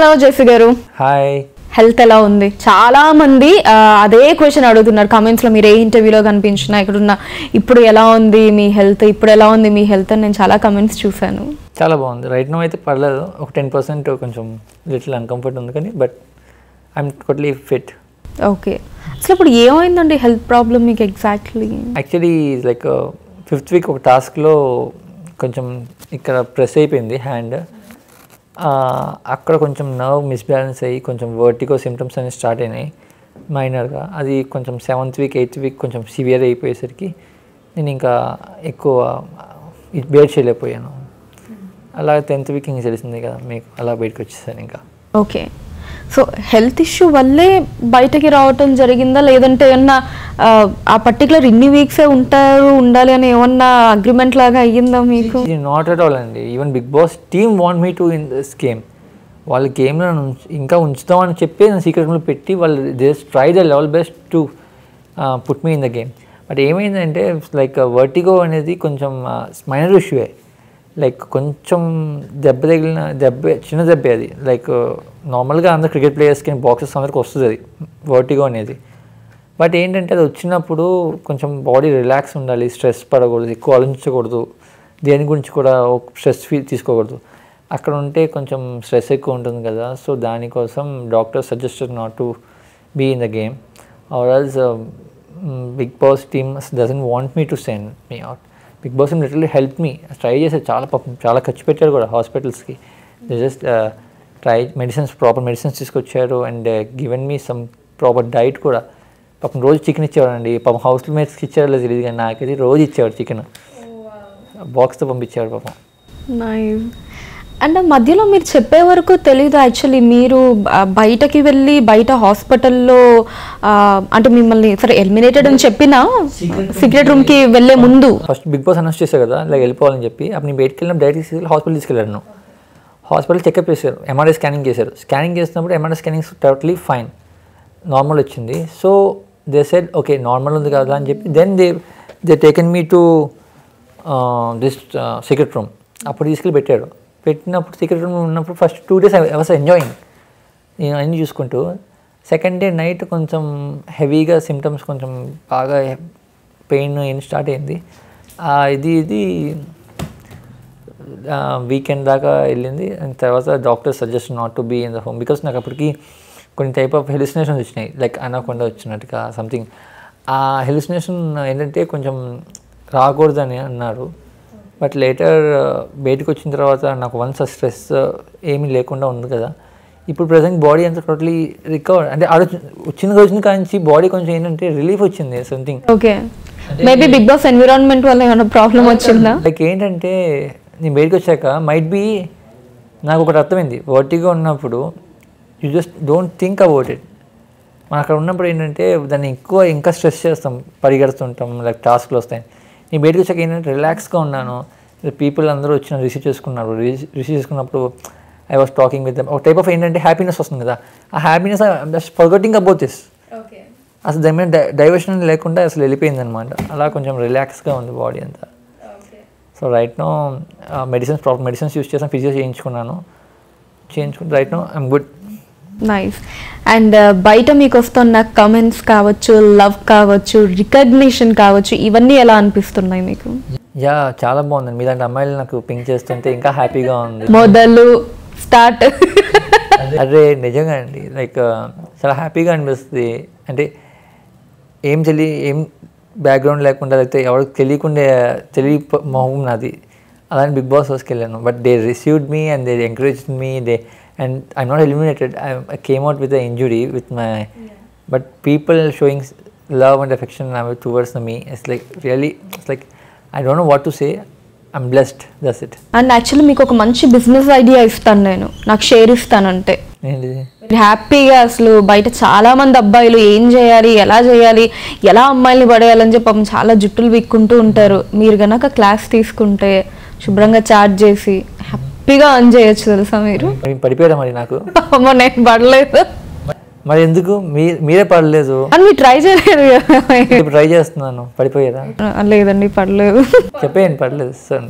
Hello జెసి గారు. Hi. Health ఎలా ఉంది? చాలా మంది అదే క్వశ్చన్ అడుగుతున్నారు. కమెంట్స్లో మీరు ఏ ఇంటర్వ్యూలో కనిపించినా ఇక్కడున్న ఇప్పుడు ఎలా ఉంది మీ హెల్త్ ఇప్పుడు ఎలా ఉంది మీ హెల్త్ అని నేను చాలా కమెంట్స్ చూశాను. చాలా బాగుంది. రైట్ నో అయితే పర్లేదు. ఒక టెన్ పర్సెంట్ కొంచెం లిటిల్ అన్కంఫర్ట్ ఉంది కానీ but I'm totally fit okay అసలు ఇప్పుడు ఏమైందండి హెల్త్ ప్రాబ్లమ్ మీకు exactly actually like fifth week ఒక టాస్క్లో కొంచెం ఇక్కడ ప్రెస్ అయిపోయింది హ్యాండ్ అక్కడ కొంచెం నర్వ్ మిస్బ్యాలెన్స్ అయ్యి కొంచెం వర్టిగో సిమ్టమ్స్ అనేవి స్టార్ట్ అయినాయి మైనర్గా అది కొంచెం సెవెంత్ వీక్ ఎయిత్ వీక్ కొంచెం సివియర్ అయిపోయేసరికి నేను ఇంకా ఎక్కువ బేర్ చేయలేకపోయాను. అలా టెన్త్ వీక్ ఇంక తెలిసింది కదా మీకు అలా బయటకు వచ్చేసాను ఇంకా. ఓకే సో హెల్త్ ఇష్యూ వల్లే బయటకి రావటం జరిగిందా? లేదంటే ఏమన్నా ఆ, పర్టికులర్ ఇన్ని వీక్సే ఉంటారు ఉండాలి అని ఏమన్నా అగ్రిమెంట్ లాగా అయ్యిందా మీకు? నాట్ అట్ ఆల్ అండి. Even Bigg Boss team want me to in this game వాళ్ళ గేమ్లో ఇంకా ఉంచుతామని చెప్పి నేను సీక్రెట్ రూమ్లో పెట్టి వాళ్ళు just try the level best to put me in the game but ఏమైందంటే లైక్ వర్టిగో అనేది కొంచెం మైనర్ ఇష్యూయే లైక్ కొంచెం దెబ్బ తగిలిన దెబ్బ చిన్న దెబ్బే అది. లైక్ నార్మల్గా అందరు క్రికెట్ ప్లేయర్స్కి బాక్సెస్ అందరికి వస్తుంది అది వర్టిగో అనేది. బట్ ఏంటంటే అది వచ్చినప్పుడు కొంచెం బాడీ రిలాక్స్ ఉండాలి స్ట్రెస్ పడకూడదు ఎక్కువ ఆలోచించకూడదు. దేని గురించి కూడా స్ట్రెస్ ఫీల్ తీసుకోకూడదు. అక్కడ ఉంటే కొంచెం స్ట్రెస్ ఎక్కువ ఉంటుంది కదా సో దానికోసం doctor suggested not to be in the game or also Bigg Boss team doesn't want me to send me out Bigg Boss literally help me try చేశారు చాలా పాపం చాలా ఖర్చు పెట్టారు కూడా హాస్పిటల్స్కి just try medicines proper medicines తీసుకొచ్చారు and given me some proper diet కూడా. పాపం రోజు చికెన్ ఇచ్చేవాడండి పాపం హౌస్ మేట్స్కి ఇచ్చారో లేదు తెలియదు కానీ నాకైతే రోజు ఇచ్చేవాడు చికెన్ బాక్స్తో పంపించేవాడు పాపం. నైస్ అండ్ మధ్యలో మీరు చెప్పే వరకు తెలీదు యాక్చువల్లీ మీరు బయటకి వెళ్ళి బయట హాస్పిటల్లో అంటే మిమ్మల్ని సరే ఎలిమినేటెడ్ అని చెప్పినా సీక్రెట్ రూమ్కి వెళ్ళే ముందు. ఫస్ట్ బిగ్ బాస్ అనౌన్స్ చేశారు కదా ఇలా వెళ్ళిపోవాలని చెప్పి. అప్పుడు నేను బయటికి వెళ్ళిన డైరెక్ట్ తీసుకెళ్ళి హాస్పిటల్ తీసుకెళ్ళాను. హాస్పిటల్ చెకప్ చేశారు ఎంఆర్ఐ స్కానింగ్ చేశారు. స్కానింగ్ చేసినప్పుడు MRI scanning totally fine normal వచ్చింది. So they said okay normal ఉంది కదా అని చెప్పి then they they taken me to this secret room అప్పుడు తీసుకెళ్ళి పెట్టాడు పెట్టినప్పుడు సీక్రెట్ రూమ్ ఉన్నప్పుడు first two days I was enjoying నేను అన్నీ చూసుకుంటూ సెకండ్ డే నైట్ కొంచెం హెవీగా సిమ్టమ్స్ కొంచెం బాగా పెయిన్ ఏం స్టార్ట్ అయింది. ఇది ఇది వీకెండ్ దాకా వెళ్ళింది. అండ్ తర్వాత doctor suggest not to be in the home because నాకు అప్పటికి కొన్ని టైప్ ఆఫ్ హెలిసినేషన్స్ వచ్చినాయి. లైక్ అనకుండా వచ్చినట్టుగా సంథింగ్ ఆ హెలిసినేషన్ ఏంటంటే కొంచెం రాకూడదని అన్నారు. బట్ లేటర్ బయటకు వచ్చిన తర్వాత నాకు వన్స్ ఆ స్ట్రెస్ ఏమీ లేకుండా ఉంది కదా. ఇప్పుడు ప్రజెంట్ బాడీ అంతా టోటలీ రికవర్ అంటే ఆ రోజు వచ్చిన రోజున కాంచి బాడీ కొంచెం ఏంటంటే రిలీఫ్ వచ్చింది something okay maybe Bigg Boss environment వల్ల ఏమైనా ప్రాబ్లం వచ్చిందా? లైక్ ఏంటంటే నేను బయటకు వచ్చాక మైట్ బీ నాకు ఒకటి అర్థమైంది. వర్టిగా ఉన్నప్పుడు you just don't think about it మనం అక్కడ ఉన్నప్పుడు ఏంటంటే దాన్ని ఎక్కువ ఇంకా స్ట్రెస్ చేస్తాం పరిగెడుతుంటాం లైక్ టాస్క్లు వస్తాయి నేను బయటకు వచ్చాక ఏంటంటే రిలాక్స్గా ఉన్నాను. పీపుల్ అందరూ వచ్చి నన్ను రిసీవ్ చేసుకున్నారు. రిసీవ్ చేసుకున్నప్పుడు ఐ వాస్ టాకింగ్ విత్ ఒక టైప్ ఆఫ్ ఏంటంటే హ్యాపీనెస్ వస్తుంది కదా. ఆ happiness just forgetting about this అసలు దాని మీద డైవర్షన్ లేకుండా అసలు వెళ్ళిపోయింది అనమాట అలా కొంచెం రిలాక్స్గా ఉంది బాడీ అంతా. So right now medicines proper medicines use చేసాను ఫిజియో చేయించుకున్నాను. చేయించుకుని right now I'm good nice and బయట మీకు వస్తున్న కమెంట్స్ కావచ్చు లవ్ కావచ్చు రికగ్నిషన్ కావచ్చు ఇవన్నీ ఎలా అనిపిస్తున్నాయి మీకు? యా చాలా బాగుంది మీలాంటి అమ్మాయిలు నాకు పింక్ చేస్తుంటే ఇంకా హ్యాపీగా ఉంది. మొదలు స్టార్ట్ అదే నిజంగా అండి. లైక్ చాలా హ్యాపీగా అనిపిస్తుంది. అంటే ఏం తెలి ఏం బ్యాక్గ్రౌండ్ లేకుండా లేకపోతే ఎవరికి తెలియకుండా తెలియ మొహం నాది. అలానే బిగ్ బాస్ హౌస్కి వెళ్ళాను. But they received me and they encourage me they and I not eliminated I came out with injury with my but people showing love and affection towards me it's like really it's like I don't know what to say I'm blessed thus it and actually మీకు ఒక మంచి business idea ఇస్తాను నేను. నాకు share ఇస్తానంటే. ఏంటిది? మీరు హ్యాపీగా అసలు బయట చాలా మంది అబ్బాయిలు ఏం చేయాలి ఎలా చేయాలి ఎలా అమ్మాయిల్ని పడేయాలని చెప్పి పాపం చాలా జుట్టులు విక్కుంటూ ఉంటారు. మీరు గనక క్లాస్ తీసుకుంటే శుభ్రంగా చార్జ్ చేసి హ్యాపీగా ఆన్ చేయొచ్చు తెలుసా మీరు? పడిపోయారా మరి నాకు? అమ్మో నేను పడలేదు. మరి ఎందుకు? మీరే పడలేదు. అని మీరు ట్రై చేయలేదు ఇప్పుడు ట్రై చేస్తున్నాను. పడిపోయారా లేదండి పడలేదు. చెప్పేయండి పడలేదు. సార్.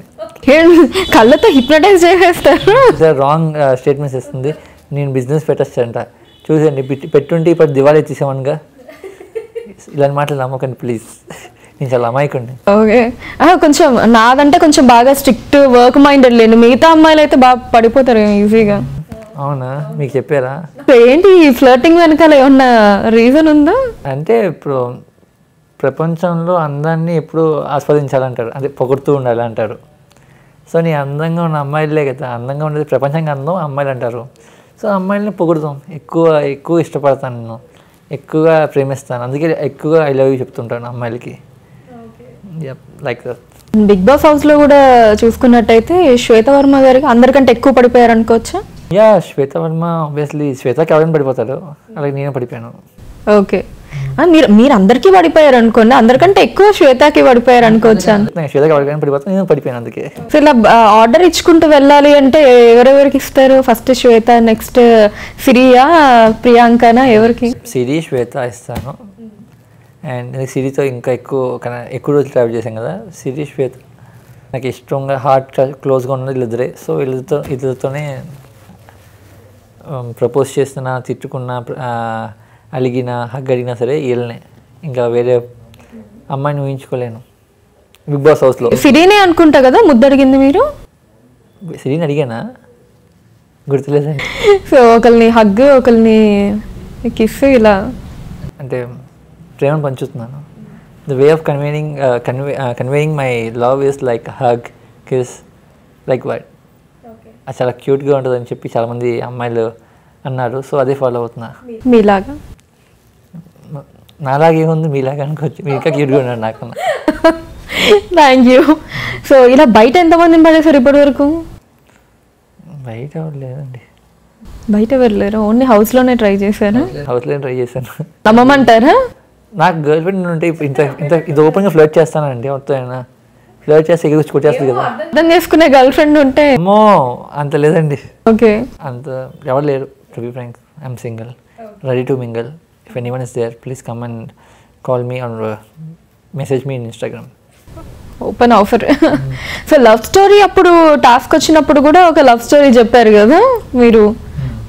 కళ్ళతో హిప్నటైజ్ చేసేస్తారు? సార్ రాంగ్ స్టేట్మెంట్స్ ఇస్తుంది. నేను బిజినెస్ పెట్టచ్చంట. చూసండి పెట్టి పెట్టుంటే ఇప్పుడు దివాళీ తీసామనుగా ఇలాంటి మాటలు నమ్మకండి ప్లీజ్ నేను చాలా అమాయకండి ఓకే. కొంచెం నాదంటే కొంచెం బాగా స్ట్రిక్ట్ వర్క్ మైండెడ్ లేను. మిగతా అమ్మాయిలు అయితే బాగా పడిపోతారు ఈజీగా. అవునా? మీకు చెప్పారా? ఏంటి ఈ ఫ్లర్టింగ్ వెనకాల ఏమన్నా రీజన్ ఉందా? అంటే ఇప్పుడు ప్రపంచంలో అందాన్ని ఎప్పుడు ఆస్వాదించాలంటారు. అంటే పొగుడుతూ ఉండాలి అంటారు సో నీ అందంగా ఉన్న అమ్మాయిలే కదా. అందంగా ఉండేది ప్రపంచంగా అందం అమ్మాయిలు అంటారు. సో అమ్మాయిలని పొగుడుతాం ఎక్కువ ఎక్కువ ఇష్టపడతాను నేను. ఎక్కువగా ప్రేమిస్తాను. అందుకే ఎక్కువగా ఐ లవ్ యూ చెప్తుంటాను అమ్మాయిలకి. లైక్ బిగ్ బాస్ హౌస్లో కూడా చూసుకున్నట్టయితే శ్వేతవర్మ గారికి అందరికంటే ఎక్కువ పడిపోయారు అనుకోవచ్చా? యా శ్వేత వర్మ ఆబ్వియస్లీ శ్వేతకి ఎవరైనా పడిపోతారు. అలాగే నేను పడిపోయాను. ఓకే మీరు మీరు అందరికీ పడిపోయారు అనుకోండి. అందరికంటే ఎక్కువ శ్వేతకి పడిపోయారు అనుకోవచ్చా? శ్వేతకి ఎవరికైనా పడిపోతాను నేను పడిపోయాను అందుకే. సో ఇలా ఆర్డర్ ఇచ్చుకుంటూ వెళ్ళాలి అంటే ఎవరెవరికి ఇస్తారు? ఫస్ట్ శ్వేత నెక్స్ట్ సిరియా ప్రియాంకనా ఎవరికి? సిరి శ్వేత ఇస్తాను. అండ్ సిరితో ఇంకా ఎక్కువ ఎక్కువ రోజులు ట్రావెల్ చేశాం కదా. సిరి శ్వేత నాకు ఇష్టంగా హార్ట్ క్లోజ్గా ఉన్నది వీళ్ళిద్దరే. సో వీళ్ళతో వీళ్ళతోనే ప్రపోజ్ చేస్తున్నా తిట్టుకున్నా అలిగినా హగ్ అడిగినా సరే వీళ్ళనే. ఇంకా వేరే అమ్మాయిని ఊహించుకోలేను. బిగ్ బాస్ హౌస్లో సిరీనే అనుకుంటా కదా ముద్దడిగింది మీరు? సిరిని అడిగానా? గుర్తులేదండి సో ఒకరిని హగ్ ఒకరిని కిస్ ఇలా. అంటే ప్రేమను పంచుతున్నాను. The way of conveying convey conveying my love is like hug kiss like what అది చాలా క్యూట్గా ఉంటుందని చెప్పి చాలామంది అమ్మాయిలు అన్నారు. సో అదే ఫాలో అవుతున్నా. మీలాగా? మ- నాలాగే ఉంది మీలాగా అనుకోవచ్చు. మీరు ఇంకా క్యూట్గా ఉన్నారు నాకన్నా థ్యాంక్ యూ సో ఇలా బయట ఎంతమందిని పడేశారు ఇప్పటి వరకు బయట ఎవరు లేదండి బయట వెళ్ళారు ఓన్లీ హౌస్లోనే ట్రై చేశారా? హౌస్లో ట్రై చేశాను. నమ్మమంటారా? నాకు గర్ల్ ఫ్రెండ్ ఉంటే ఇంత ఇంత ఇది ఓపెన్గా ఫ్లర్ట్ చేస్తానండి ఎవరితో ఫ్లర్ట్ చేస్తే ఎగురు కొట్టేస్తుంది కదా. అర్థం చేసుకునే గర్ల్ ఫ్రెండ్ ఉంటే. అమ్మో అంత లేదండి. ఓకే. అంత ఎవరు లేరు to be frank I'm single ready to mingle if anyone is there please come and call me on message me in Instagram open offer so love story అప్పుడు టాస్క్ వచ్చినప్పుడు కూడా ఒక లవ్ స్టోరీ చెప్పారు కదా మీరు?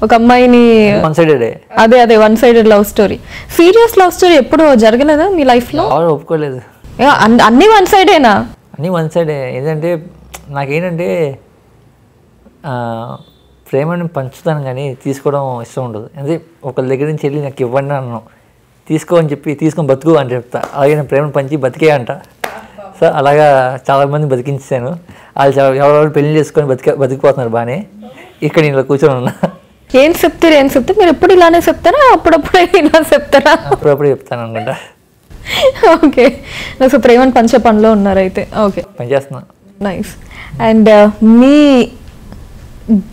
ఒక అమ్మాయిని వన్ సైడెడే అదే అదే one sided love story serious love story ఎప్పుడు జరగలేదా మీ లైఫ్లో? ఎవరు ఒప్పుకోలేదు. అన్ని వన్ సైడేనా అన్నీ వన్ సైడే ఏంటంటే నాకేంటంటే ప్రేమని పంచుతాను కానీ తీసుకోవడం ఇష్టం ఉండదు. అంటే ఒకరి దగ్గర నుంచి వెళ్ళి నాకు ఇవ్వండి అన్నాను. తీసుకో అని చెప్పి తీసుకొని బతుకు అని చెప్తా. అలాగే నేను ప్రేమను పంచి బతికే అంట. సో అలాగా చాలామంది బతికించాను వాళ్ళు ఎవరెవరు పెళ్ళి చేసుకొని బతిక బతికిపోతున్నారు బాగానే ఇక్కడ నేను కూర్చొని ఉన్నా. ఏం చెప్తారు ఏం చెప్తారు? మీరు ఎప్పుడు ఇలానే చెప్తారా? అప్పుడప్పుడు ఇలా చెప్తారా? అప్పుడప్పుడు చెప్తాను అనుకుంటా ఓకే. సో ప్రేమను పంచే పనిలో ఉన్నారు అయితే ఓకే పనిచేస్తున్నా నైస్. అండ్ మీ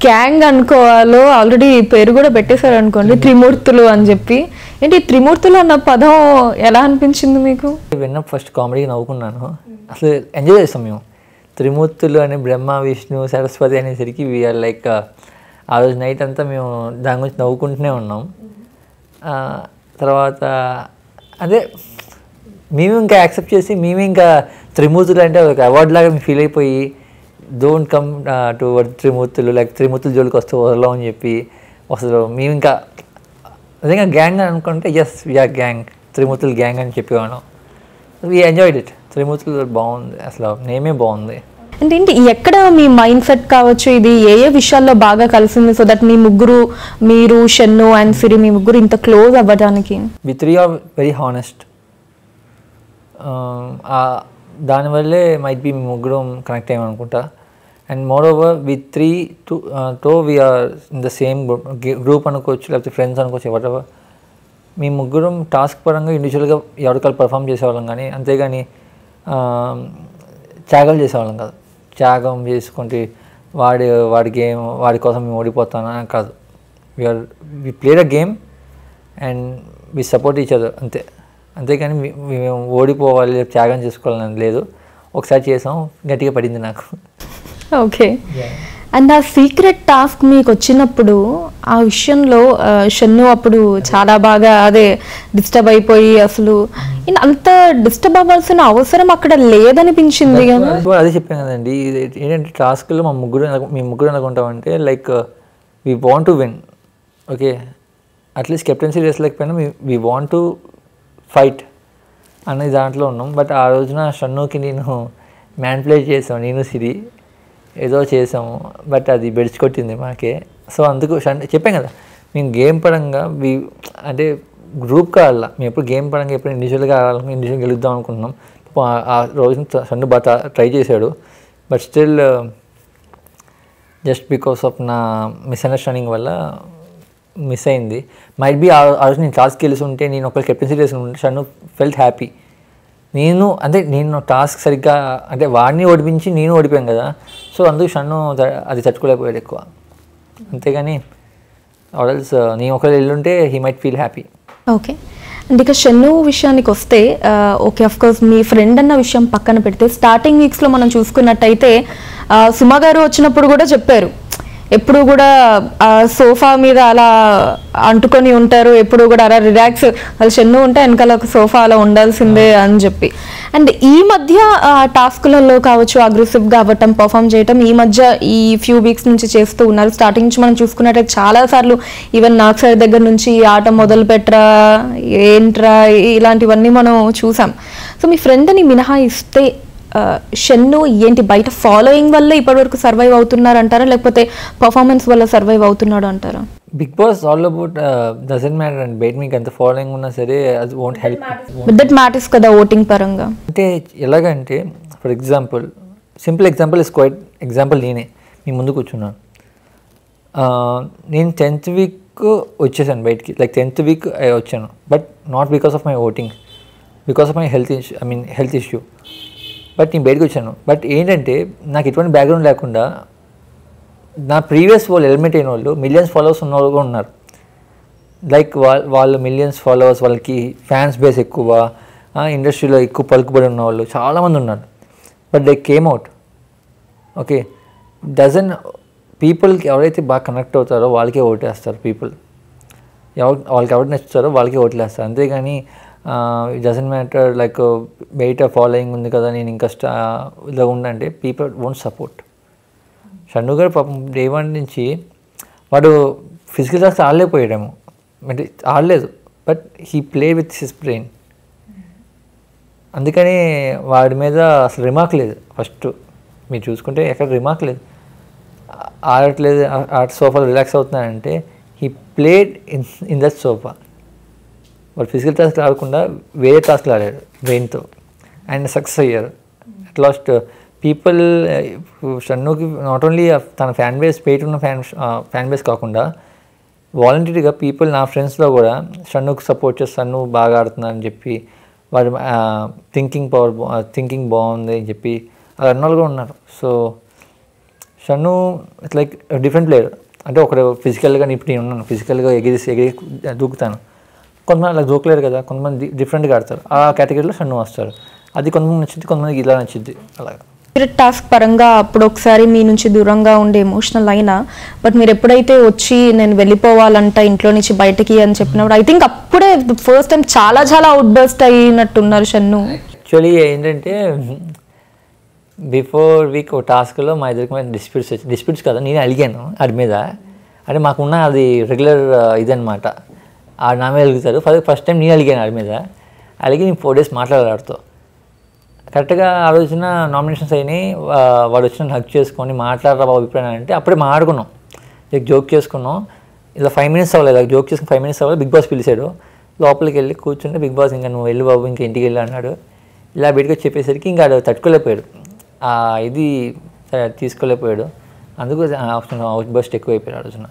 గ్యాంగ్ అనుకోవాలో ఆల్రెడీ పేరు కూడా పెట్టేశారు అనుకోండి త్రిమూర్తులు అని చెప్పి. ఏంటి త్రిమూర్తులు అన్న పదం ఎలా అనిపించింది మీకు? విన్నప్పుడు ఫస్ట్ కామెడీ నవ్వుకున్నాను. అసలు ఎంజాయ్ చేస్తాం మేము. త్రిమూర్తులు అని బ్రహ్మ విష్ణు సరస్వతి అనేసరికి వీఆర్ లైక్ ఆ రోజు నైట్ అంతా మేము దాని గురించి నవ్వుకుంటూనే ఉన్నాం. తర్వాత అదే మేము ఇంకా యాక్సెప్ట్ చేసి మేము ఇంకా త్రిమూర్తులు అంటే ఒక అవార్డు లాగా మేము ఫీల్ అయిపోయి డోంట్ కమ్ టు త్రిమూర్తులు లైక్ త్రిమూర్తులు జోలికి వస్తూ వదలం అని చెప్పి అసలు మేము ఇంకా నిజంగా గ్యాంగ్ అని అనుకుంటే ఎస్ వీఆర్ గ్యాంగ్ త్రిమూర్తులు గ్యాంగ్ అని చెప్పేవాను వీ ఎంజాయ్డ్ ఇట్ త్రిమూర్తులు బాగుంది. అసలు నేమే బాగుంది. అంటే ఏంటి ఎక్కడ మీ మైండ్ సెట్ కావచ్చు? ఇది ఏ ఏ విషయాల్లో బాగా కలిసింది? సో దట్ మీ ముగ్గురు మీరు షన్ను అండ్ సిరి మీ ముగ్గురు ఇంత క్లోజ్ అవ్వడానికి. We three are very honest దానివల్లే మైట్ బి ముగ్గురం connect అయ్యామనుకుంటా and moreover we three to తో we're in the same group అనుకోవచ్చు లేకపోతే ఫ్రెండ్స్ అనుకోవచ్చు ఎవరెవర్ మీ ముగ్గురం టాస్క్ పరంగా ఇండివిజువల్గా ఎవరికల్ పర్ఫామ్ చేసేవాళ్ళం కానీ అంతేగాని ఆ, త్యాగాలు చేసేవాళ్ళం కాదు. త్యాగం చేసుకుంటే వాడి వాడి గేమ్ వాడి కోసం మేము ఓడిపోతాను కాదు. We're we played a game and we support each other అంతే. అంతేగాని మీ- మేము ఓడిపోవాలి త్యాగం చేసుకోవాలని లేదు. ఒకసారి చేసాం గట్టిగా పడింది నాకు. ఓకే అండ్ ఆ సీక్రెట్ టాస్క్ మీకు వచ్చినప్పుడు ఆ విషయంలో షన్ను అప్పుడు చాలా బాగా అదే డిస్టర్బ్ అయిపోయి అసలు అంత డిస్టర్బ్ అవ్వాల్సిన అవసరం అక్కడ లేదనిపించింది అదే చెప్పాను కదండి. ఏంటంటే టాస్క్లో మా ముగ్గురు మీ ముగ్గురు అనుకుంటామంటే like we want to win okay at least captaincy race లేకపోయినా వీ వాంట్ టు ఫైట్ అనే దాంట్లో ఉన్నాం. బట్ ఆ రోజున షన్నుకి నేను మ్యాన్ప్లేట్ చేసాం నేను సిరి ఏదో చేసాము బట్ అది బెడిచి కొట్టింది మాకే. సో అందుకు చెప్పాం కదా మేము గేమ్ పరంగా వి అంటే గ్రూప్గా ఆడాల మేము ఎప్పుడు గేమ్ పరంగా ఎప్పుడు ఇండివిజువల్గా ఆడాలి ఇండివిజువల్ గెలుద్దాం అనుకుంటున్నాం ఆ- రోజు రోజున షన్ను బాగా ట్రై చేశాడు. But still just because of నా మిస్అండర్స్టాండింగ్ వల్ల మిస్ అయింది. మైట్ బి ఆ రోజు నేను టాస్క్ గెలిచి ఉంటే నేను ఒక కెప్టెన్సీ చేసి ఉంటే షన్ను ఫెల్ట్ హ్యాపీ నేను అంటే నేను టాస్క్ సరిగ్గా అంటే వాడిని ఓడిపించి నేను ఓడిపోయాను కదా. సో అందుకు షన్ను అది తట్టుకోలేకపోయాడు ఎక్కువ. అంతేగాని ఆర్ఎల్స్ uh, నేను ఒకవేళ వెళ్ళుంటే he might feel happy okay and ఇక షెన్ను విషయానికి వస్తే ఓకే uh, అఫ్ కోర్స్ మీ ఫ్రెండ్ అన్న విషయం పక్కన పెడితే స్టార్టింగ్ వీక్స్లో మనం చూసుకున్నట్టయితే uh, ఆ, సుమ గారు వచ్చినప్పుడు కూడా చెప్పారు. ఎప్పుడు కూడా ఆ సోఫా మీద అలా అంటుకొని ఉంటారు. ఎప్పుడు కూడా అలా రిలాక్స్ వాళ్ళు షన్ను ఉంటే వెనకాల ఒక సోఫా అలా ఉండాల్సిందే అని చెప్పి. అండ్ ఈ మధ్య ఆ టాస్క్లలో కావచ్చు అగ్రెసివ్గా అవ్వటం పర్ఫామ్ చేయటం ఈ మధ్య ఈ ఫ్యూ వీక్స్ నుంచి చేస్తూ ఉన్నారు. స్టార్టింగ్ నుంచి మనం చూసుకున్నట్టయితే చాలా సార్లు ఈవెన్ నాకు సైడ్ దగ్గర నుంచి ఈ ఆట మొదలు పెట్టరా ఏంట్రా ఇలాంటివన్నీ మనం చూసాం. సో మీ ఫ్రెండ్ని మినహాయిస్తే షన్ను ఏంటి బయట ఫాలోయింగ్ వల్ల ఇప్పటివరకు సర్వైవ్ అవుతున్నారంటారా? లేకపోతే పర్ఫార్మెన్స్ వల్ల సర్వైవ్ అవుతున్నాడు అంటారా Bigg Boss all about doesn't matter and. బయట మీకు ఎంత ఫాలోయింగ్ ఉన్నా సరే అది won't help but that matters కదా ఓటింగ్ పరంగా. అంటే ఎలాగంటే for example simple example is quite example నేనే. మీ ముందు కూర్చున్నాను. ఆ, నేను టెన్త్ వీక్ వచ్చేసాను బయటికి. లైక్ టెన్త్ వీక్ వచ్చాను. But not because of my voting because of my health issue I mean health issue but నేను బయటకు వచ్చాను. బట్ ఏంటంటే నాకు ఎటువంటి బ్యాక్గ్రౌండ్ లేకుండా నా ప్రీవియస్ వాళ్ళు ఎలిమెంట్ అయిన వాళ్ళు మిలియన్స్ ఫాలోవర్స్ ఉన్న వాళ్ళు కూడా ఉన్నారు. లైక్ వాళ్ళ వాళ్ళు మిలియన్స్ ఫాలోవర్స్ వాళ్ళకి ఫ్యాన్స్ బేస్ ఎక్కువ ఇండస్ట్రీలో ఎక్కువ పలుకుబడి ఉన్న వాళ్ళు చాలామంది ఉన్నారు. But they came out okay doesn't పీపుల్కి ఎవరైతే బాగా కనెక్ట్ అవుతారో వాళ్ళకే ఓటేస్తారు పీపుల్ ఎవరు వాళ్ళకి ఎవరు నచ్చుతారో వాళ్ళకే ఓట్లేస్తారు అంతేగాని డజన్ మ్యాటర్ లైక్ బయట ఫాలోయింగ్ ఉంది కదా నేను ఇంకా స్టా ఇలా ఉండంటే people won't support Shannu garu పాపం డే వన్ నుంచి వాడు ఫిజికల్ క్లాస్ ఆడలేకపోయాడేమో. అంటే ఆడలేదు but he play with his brain అందుకని వాడి మీద అసలు రిమార్క్ లేదు. ఫస్ట్ మీరు చూసుకుంటే ఎక్కడ రిమార్క్ లేదు. ఆడట్లేదు ఆ- సోఫాలో relax అవుతున్నానంటే he played in in that sofa వాళ్ళు ఫిజికల్ టాస్క్లు ఆడకుండా వేరే టాస్క్లు ఆడారు బ్రెయిన్తో అండ్ సక్సెస్ అయ్యారు. అట్ లాస్ట్ పీపుల్ షన్నుకి నాట్ ఓన్లీ తన ఫ్యాన్ బేస్ పేట ఉన్న ఫ్యాన్ ఫ్యాన్ బేస్ కాకుండా వాలంటీర్గా పీపుల్ నా ఫ్రెండ్స్లో కూడా షన్నుకు సపోర్ట్ చేసి షన్ను బాగా ఆడుతున్నారని చెప్పి వాడి థింకింగ్ పవర్ థింకింగ్ బాగుంది అని చెప్పి అలా అన్నోళ్ళు కూడా ఉన్నారు. So Shannu it's like different player అంటే ఒకడు ఫిజికల్గా ఇప్పుడు నేను ఉన్నాను ఫిజికల్గా ఎగిరి ఎగిరి దూకుతాను. కొంతమంది అలా దూకలేరు కదా కొంతమంది డిఫరెంట్గా ఆడతారు. ఆ కేటగిరీలో షన్ను వస్తారు అది కొంతమంది నచ్చింది కొంతమందికి ఇలా నచ్చింది అలాగా. స్పిరిట్ టాస్క్ పరంగా అప్పుడు ఒకసారి మీ నుంచి దూరంగా ఉండే ఎమోషనల్ అయినా బట్ మీరు ఎప్పుడైతే వచ్చి నేను వెళ్ళిపోవాలంట ఇంట్లో నుంచి బయటకి అని చెప్పినప్పుడు ఐ థింక్ అప్పుడే ఫస్ట్ టైం చాలా చాలా అవుట్ బస్ట్ అయినట్టున్నారు షన్ను. యాక్చువల్లీ ఏంటంటే బిఫోర్ వీక్ ఒక టాస్క్లో మా ఇద్దరికి మీద డిస్ప్యూట్స్ వచ్చి డిస్ప్యూట్స్ కదా నేను అడిగాను వాడి మీద. అంటే మాకున్న అది రెగ్యులర్ ఇదనమాట ఆ నా మీద అడుగుతారు ఫస్ట్ ఫస్ట్ టైం నేను అడిగాను ఆడి మీద. అడిగి నేను ఫోర్ డేస్ మాట్లాడాలి కరెక్ట్గా ఆ రోజున నామినేషన్స్ అయినాయి. వాడు వచ్చిన హక్ చేసుకొని మాట్లాడరా బాబు అభిప్రాయం అంటే అప్పుడే మాట్లాడుకున్నాం. జోక్ చేసుకున్నాం. ఇలా ఫైవ్ మినిట్స్ అవ్వలేదు. జోక్ చేసుకుని ఫైవ్ మినిట్స్ అవ్వాలి బిగ్ బాస్ పిలిచాడు. లోపలికి వెళ్ళి కూర్చుంటే బిగ్ బాస్ ఇంకా నువ్వు వెళ్ళి బాబు ఇంకా ఇంటికి వెళ్ళి అన్నాడు. ఇలా బయటకు చెప్పేసరికి ఇంకా ఆడు తట్టుకోలేకపోయాడు. ఆ ఇది తీసుకోలేకపోయాడు. అందుకు అవుట్ బస్ట్ ఎక్కువ అయిపోయాడు ఆ రోజున.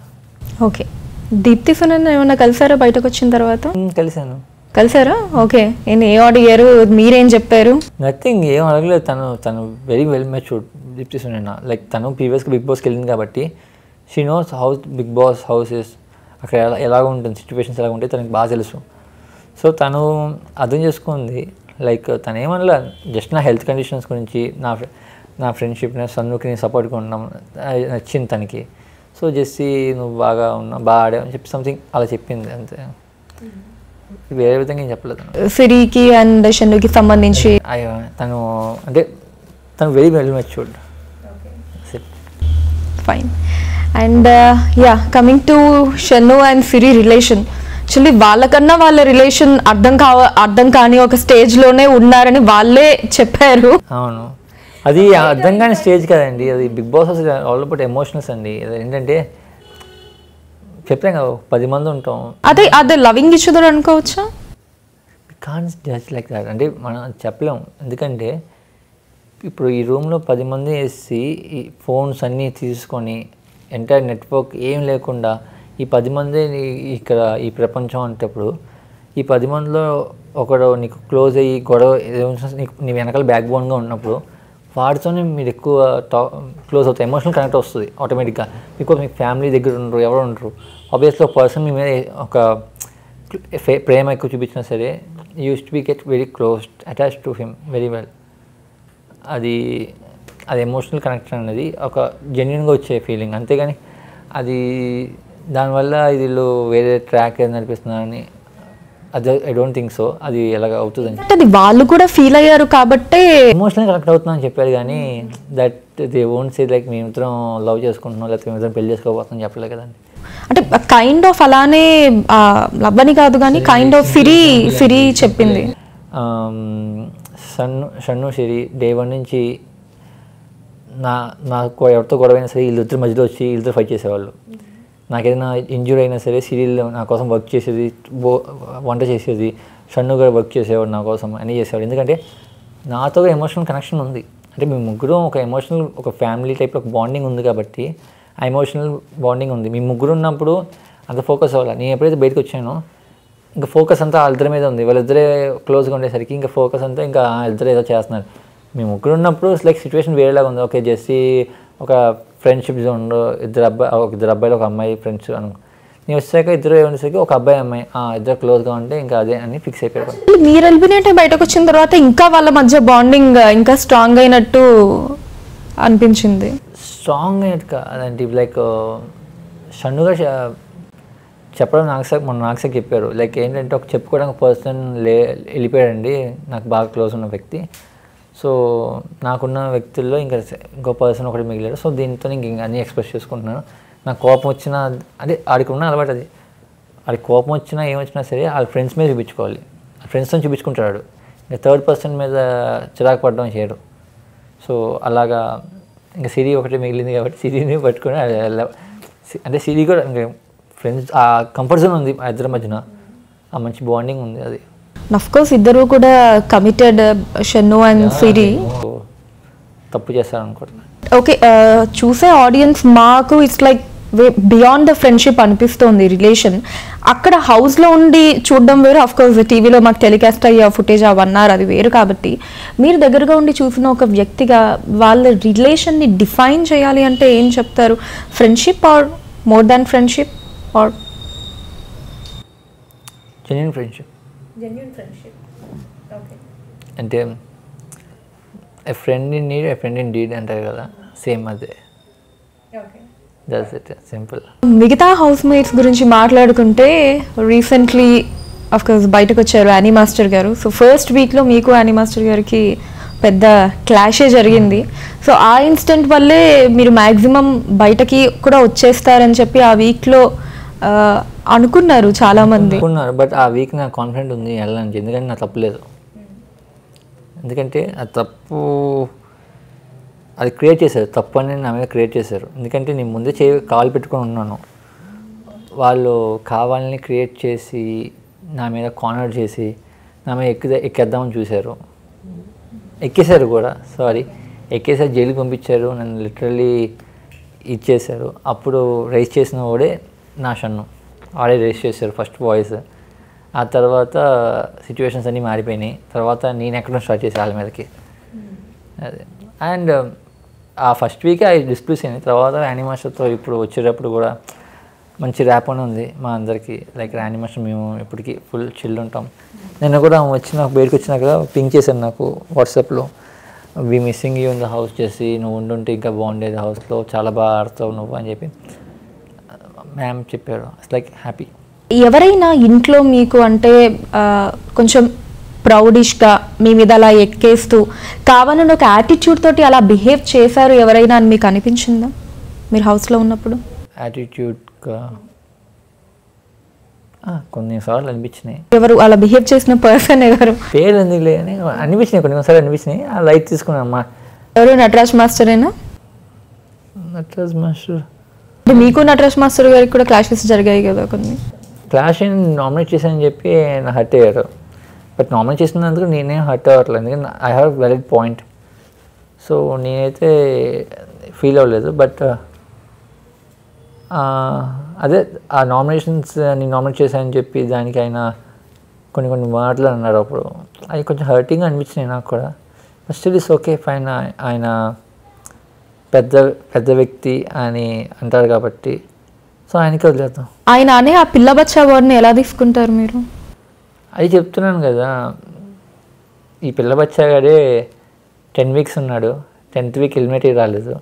ఓకే. దీప్తి సునన్ ఏమన్నా కలిసారా బయటకు వచ్చిన తర్వాత? ఉమ్, కలిశాను. కలిసారా? ఓకే. నేను ఏ అడిగారు మీరేం చెప్పారు? నథింగ్ ఏం అడగలేదు. తను తను very well matured Deepthi Sunaina like తను ప్రీవియస్గా బిగ్ బాస్కి వెళ్ళింది కాబట్టి she knows house Bigg Boss houses అక్కడ ఎలా ఎలాగ ఉంటుంది సిచ్యువేషన్స్ ఎలా ఉంటాయి తనకి బాగా తెలుసు. సో తను అర్థం చేసుకుంది. లైక్ తను ఏమనలా జస్ట్ నా హెల్త్ కండిషన్స్ గురించి నా నా ఫ్రెండ్షిప్ నా సన్నుకి నేను సపోర్ట్గా ఉన్నాం నచ్చింది తనకి. సో జెస్సీ నువ్వు బాగా ఉన్నావు బాగా ఆడావు అని చెప్పి సంథింగ్ అలా చెప్పింది అంతే. వేరే విధంగా ఏం చెప్పలేదు. సిరికి అండ్ షన్నుకి సంబంధించి? అయ్యో తను అంటే తను very well matured fine and yeah coming to Shannu and Siri relation actually వాళ్ళకన్నా వాళ్ళ రిలేషన్ అర్థం కావ అర్థం కాని ఒక స్టేజ్లోనే ఉన్నారని వాళ్ళే చెప్పారు. అవును. అది అర్థం కాని స్టేజ్ కదండి. అది బిగ్ బాస్ అసలు ఆల్ అబౌట్ ఎమోషనల్స్ అండి. ఏంటంటే చెప్పాం కదా పది మంది ఉంటాం. అదే అదే లవింగ్ ఇచ్చుదర్ అనుకోవచ్చా? కాన్స్ జడ్జ్ లైక్ దాట్ అంటే మనం చెప్పలేం. ఎందుకంటే ఇప్పుడు ఈ రూమ్లో పది మంది వేసి ఈ ఫోన్స్ అన్నీ తీసుకొని ఎంటైర్ నెట్వర్క్ ఏం లేకుండా ఈ పది మంది ఇక్కడ ఈ ప్రపంచం అంటప్పుడు ఈ పది మందిలో ఒకడు నీకు క్లోజ్ అయ్యి గొడవ నీకు నీ వెనకాల బ్యాక్ బోన్గా ఉన్నప్పుడు వాడితోనే మీరు ఎక్కువ టా క్లోజ్ అవుతాయి. ఎమోషనల్ కనెక్ట్ వస్తుంది ఆటోమేటిక్గా. బికాజ్ మీ ఫ్యామిలీ దగ్గర ఉండరు ఎవరు ఉండరు. ఆబ్వియస్లీ ఒక పర్సన్ మీ మీద ఒక ప్రేమ ఎక్కువ చూపించినా సరే use to be get very close attach to him very well అది అది ఎమోషనల్ కనెక్షన్ అనేది ఒక జెన్యున్గా వచ్చే ఫీలింగ్ అంతేగాని అది దానివల్ల వీళ్ళు వేరే ట్రాక్ ఏదో నడిపిస్తున్నారని అది ఐ డోంట్ థింక్ సో అది ఎలాగ అవుతుందని. అంటే వాళ్ళు కూడా ఫీల్ అయ్యారు కాబట్టే ఎమోషనల్ కనెక్ట్ అవుతుందని చెప్పారు కానీ that they won't say like మేమిద్దరం లవ్ చేసుకుంటున్నాం లేకపోతే మేమిద్దరం పెళ్ళి చేసుకోబోతున్నాం చెప్పలేదు కదండి. అంటే కైండ్ ఆఫ్ అలానే లవ్ అని కాదు కానీ కైండ్ ఆఫ్ సిరి సిరి చెప్పింది. సన్ను షన్ను సిరి డే వన్ నుంచి నా నాకు ఎవరితో గొడవ అయినా సరే వీళ్ళిద్దరి మధ్యలో వచ్చి వీళ్ళిద్దరు ఫైట్ చేసేవాళ్ళు. నాకేదైనా ఇంజురీ అయినా సరే సీరియల్లో నా కోసం వర్క్ చేసేది బో వంట చేసేది షన్ను గారు వర్క్ చేసేవాడు నా కోసం అని చేసేవాడు. ఎందుకంటే నాతో ఎమోషనల్ కనెక్షన్ ఉంది. అంటే మేము ముగ్గురు ఒక ఎమోషనల్ ఒక ఫ్యామిలీ టైప్లో ఒక బాండింగ్ ఉంది కాబట్టి ఆ ఎమోషనల్ బాండింగ్ ఉంది. మీ ముగ్గురు ఉన్నప్పుడు అంత ఫోకస్ అవ్వాలి? నేను ఎప్పుడైతే బయటకు వచ్చానో ఇంకా ఫోకస్ అంతా వాళ్ళిద్దరి మీద ఉంది. వాళ్ళిద్దరే క్లోజ్గా ఉండేసరికి ఇంకా ఫోకస్ అంతా ఇంకా ఇద్దరు ఏదో చేస్తున్నారు. మేము ముగ్గురు ఉన్నప్పుడు లైక్ సిచ్యువేషన్ వేరేలాగా ఉంది. ఓకే జెస్సీ ఒక ఫ్రెండ్షిప్ జోన్ ఇద్దరు అబ్బాయి ఒక ఇద్దరు అబ్బాయిలు ఒక అమ్మాయి ఫ్రెండ్స్ అను. నేను వచ్చాక ఇద్దరు ఉండేసరికి ఒక అబ్బాయి అమ్మాయి ఆ, ఇద్దరు క్లోజ్గా ఉంటే ఇంకా అదే అని ఫిక్స్ అయిపోయారు. మీరు ఎలిమినేట్ బయటకు వచ్చిన తర్వాత ఇంకా వాళ్ళ మధ్య బాండింగ్ ఇంకా స్ట్రాంగ్ అయినట్టు అనిపించింది? స్ట్రాంగ్ అయినట్టు కాదంటే లైక్ షన్నుగా చెప్పడం నాకు సార్ మొన్న నాకు చెప్పారు. లైక్ ఏంటంటే ఒక చెప్పుకోవడానికి పర్సన్ లే వెళ్ళిపోయాడండి నాకు బాగా క్లోజ్ ఉన్న వ్యక్తి. సో నాకున్న వ్యక్తుల్లో ఇంకా ఇంకో పర్సన్ ఒకటి మిగిలాడు. సో దీంతో ఇంక ఇంకా అన్నీ ఎక్స్ప్రెస్ చేసుకుంటున్నాను. నాకు కోపం వచ్చినా అదే ఆడికి ఉన్న అలవాటు అది. ఆడికి కోపం వచ్చినా ఏమొచ్చినా సరే వాళ్ళ ఫ్రెండ్స్ మీద చూపించుకోవాలి. ఫ్రెండ్స్తో చూపించుకుంటాడు. ఇంకా థర్డ్ పర్సన్ మీద చిరాకు పడడం చేయడు. సో అలాగా ఇంకా సిరి ఒకటి మిగిలింది కాబట్టి సిరిని పట్టుకొని అంటే సిరి కూడా ఇంకా ఫ్రెండ్స్ ఆ కంఫర్ట్ జోన్ ఉంది ఇద్దరి మధ్యన. ఆ మంచి బాండింగ్ ఉంది అది. అఫ్ కోర్స్ ఇద్దరు కూడా కమిటెడ్ షన్ను అండ్ సిరి తప్పు చేస్తారు అనుకుంటున్నాను ఓకే చూసే ఆడియన్స్ మాకు it's like beyond the friendship అనిపిస్తోంది రిలేషన్ అక్కడ హౌస్లో ఉండి చూడడం వేరు. అఫ్ కోర్స్ టీవీలో మాకు టెలికాస్ట్ అయ్యే ఫుటేజ్ అవన్నారు అది వేరు కాబట్టి. మీరు దగ్గరగా ఉండి చూసిన ఒక వ్యక్తిగా వాళ్ళ రిలేషన్ని డిఫైన్ చేయాలి అంటే ఏం చెప్తారు? Friendship or more than friendship or genuine friendship అంటే a friend in need a friend indeed అంటారు కదా సేమ్ అదే. దట్స్ ఇట్ సింపుల్ మిగతా హౌస్ మేట్స్ గురించి మాట్లాడుకుంటే రీసెంట్లీ అఫ్ కోర్స్ బయటకు వచ్చారు యానీ మాస్టర్ గారు సో ఫస్ట్ వీక్లో మీకు యానీ మాస్టర్ గారికి పెద్ద క్లాషే జరిగింది. సో ఆ ఇన్సిడెంట్ వల్లే మీరు మ్యాక్సిమం బయటకి కూడా వచ్చేస్తారని చెప్పి ఆ వీక్లో అనుకున్నారు చాలామంది. అనుకున్నారు బట్ ఆ వీక్ నాకు కాన్ఫిడెంట్ ఉంది వెళ్ళడానికి. ఎందుకంటే నాకు తప్పులేదు ఎందుకంటే ఆ తప్పు అది క్రియేట్ చేశారు. తప్పు అనేది నా మీద క్రియేట్ చేశారు. ఎందుకంటే నేను ముందే చే కాల్ పెట్టుకొని ఉన్నాను. వాళ్ళు కావాలని క్రియేట్ చేసి నా మీద కానర్ చేసి నా మీద ఎక్కి ఎక్కేద్దామని చూశారు. ఎక్కేశారు కూడా. సారీ ఎక్కేసారి జైలుకి పంపించారు. నన్ను లిటరలీ ఇచ్చేశారు. అప్పుడు రైస్ చేసిన వాడే నా షన్ను ఆడే రైస్ చేశారు ఫస్ట్ వాయిస్ ఆ తర్వాత సిచ్యువేషన్స్ అన్నీ మారిపోయినాయి. తర్వాత నేను ఎక్కడం స్టార్ట్ చేసి వాళ్ళ మీదకి. అదే. అండ్ ఆ ఫస్ట్ వీకే అవి డిస్ప్యూస్ అయినాయి. తర్వాత యానిమాస్టర్తో ఇప్పుడు వచ్చేటప్పుడు కూడా మంచి ర్యాప్ అని ఉంది మా అందరికీ. లైక్ యానిమేషన్ మేము ఇప్పటికీ ఫుల్ చిల్ ఉంటాం. నిన్న కూడా వచ్చిన బయటకు వచ్చినాక పింక్ చేశాను నాకు వాట్సాప్లో. We missing you in the house చేసి నువ్వు ఉండుంటే ఇంకా బాగుండేది హౌస్లో చాలా బాగా ఆడుతావు నువ్వు అని చెప్పి. మ్యామ్ చెప్పారు. లైక్ హ్యాపీ ఎవరైనా ఇంట్లో మీకు అంటే కొంచెం ప్రౌడిష్గా మీ మీద అలా ఎక్కేస్తూ కావాలని ఒక యాటిట్యూడ్ తోటి అలా బిహేవ్ చేశారు ఎవరైనా అని మీకు అనిపించిందా? మీరు హౌస్లో ఉన్నప్పుడు? యాటిట్యూడ్గా కొన్నిసార్లు అనిపించినాయి. ఎవరు అలా బిహేవ్ చేసిన పర్సన్ ఎవరు? పేరు ఎందుకులే అని అనిపించినాయి కొన్నిసార్లు అనిపించినాయి. ఆ లైట్ తీసుకున్నాను అమ్మా. ఎవరు నటరాజ్ మాస్టరేనా? నటరాజ్ మాస్టర్ మీకు నటరాజ్ మాస్టర్ గారికి కూడా క్లాషెస్ జరిగాయి కదా కొన్ని. క్లాష్ నామినేట్ చేశానని చెప్పి నా హర్ట్ అయ్యారు. బట్ నామినేట్ చేసినందుకు నేనే హర్ట్ అవ్వట్లేదు. ఎందుకంటే I have valid point so నేనైతే ఫీల్ అవ్వలేదు. బట్ uh, అదే ఆ నామినేషన్స్ నేను నామినేట్ చేశానని చెప్పి దానికి ఆయన కొన్ని కొన్ని మాటలు అన్నారు అప్పుడు. అవి కొంచెం హర్టింగ్ అనిపించినాయి నాకు కూడా. స్టిల్ ఇస్ ఓకే ఫైన్ ఆయన పెద్ద పెద్ద వ్యక్తి అని అంటారు కాబట్టి సో ఆయనకి వదిలేద్దాం. ఆయన అనే ఆ పిల్ల బచ్చా వర్డ్ని ఎలా తీసుకుంటారు మీరు? అది చెప్తున్నాను కదా ఈ పిల్ల బచ్చాగాడే టెన్ వీక్స్ ఉన్నాడు టెన్త్ వీక్ ఎలిమినేట్ రాలేదు.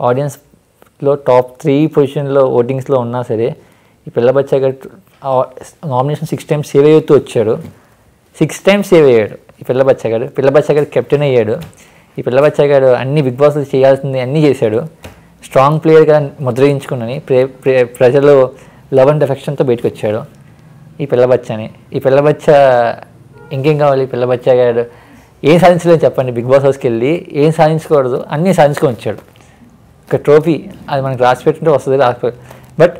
ఆడియన్స్లో టాప్ త్రీ పొజిషన్లో ఓటింగ్స్లో ఉన్నా సరే ఈ పిల్ల బచ్చాగాడు నామినేషన్ సిక్స్ టైమ్స్ సేవ్ అవుతూ వచ్చాడు. సిక్స్ టైమ్స్ సేవ్ అయ్యాడు ఈ పిల్ల బచ్చాగాడు పిల్ల బచ్చాగాడు కెప్టెన్ అయ్యాడు. ఈ పిల్లబచ్చాగాడు అన్ని బిగ్ బాస్ చేయాల్సింది అన్నీ చేశాడు. స్ట్రాంగ్ ప్లేయర్గా ముద్రయించుకున్నని ప్రే ప్రజలు లవ్ అండ్ ఎఫెక్షన్తో బయటకు వచ్చాడు ఈ పిల్లబచ్చని. ఈ పిల్లబచ్చ ఇంకేం కావాలి? ఈ ఏం సాధించలేదు చెప్పండి. బిగ్ బాస్ హౌస్కి వెళ్ళి ఏం సాధించకూడదు? అన్నీ సాధించుకొని వచ్చాడు. ఒక ట్రోఫీ. అది మనకు రాసి పెట్టుంటే వస్తుంది రాకపోతే బట్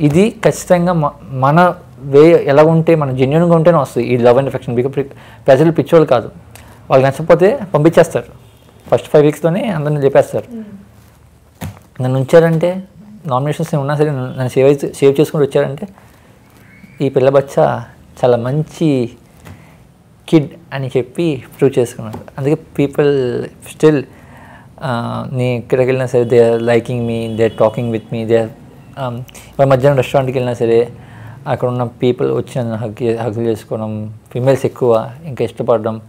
ఇది ఖచ్చితంగా మ- మన వే ఎలా ఉంటే మన జెన్యున్గా ఉంటేనే వస్తుంది. ఈ లవ్ అండ్ ఎఫెక్షన్ బికాస్ ప్రజలు పిచ్చోళ్ళు కాదు. వాళ్ళకి నచ్చకపోతే పంపించేస్తారు. ఫస్ట్ ఫైవ్ వీక్స్తోనే అందరిని లేపేస్తారు నన్ను ఉంచారంటే నామినేషన్స్ ఉన్నా సరే నన్ను సేవ్ అయితే సేవ్ చేసుకుంటూ వచ్చారంటే ఈ పిల్ల బచ్చ చాలా మంచి కిడ్ అని చెప్పి ప్రూవ్ చేసుకున్నాడు. అందుకే పీపుల్ స్టిల్ నీ ఎక్కడికి వెళ్ళినా సరే they are liking me they are talking with me they మధ్యాహ్నం రెస్టారెంట్కి వెళ్ళినా సరే అక్కడ ఉన్న పీపుల్ వచ్చి నన్ను హగ్ హగ్ చేసుకోవడం ఫిమేల్స్ ఎక్కువ ఇంకా ఇష్టపడడం.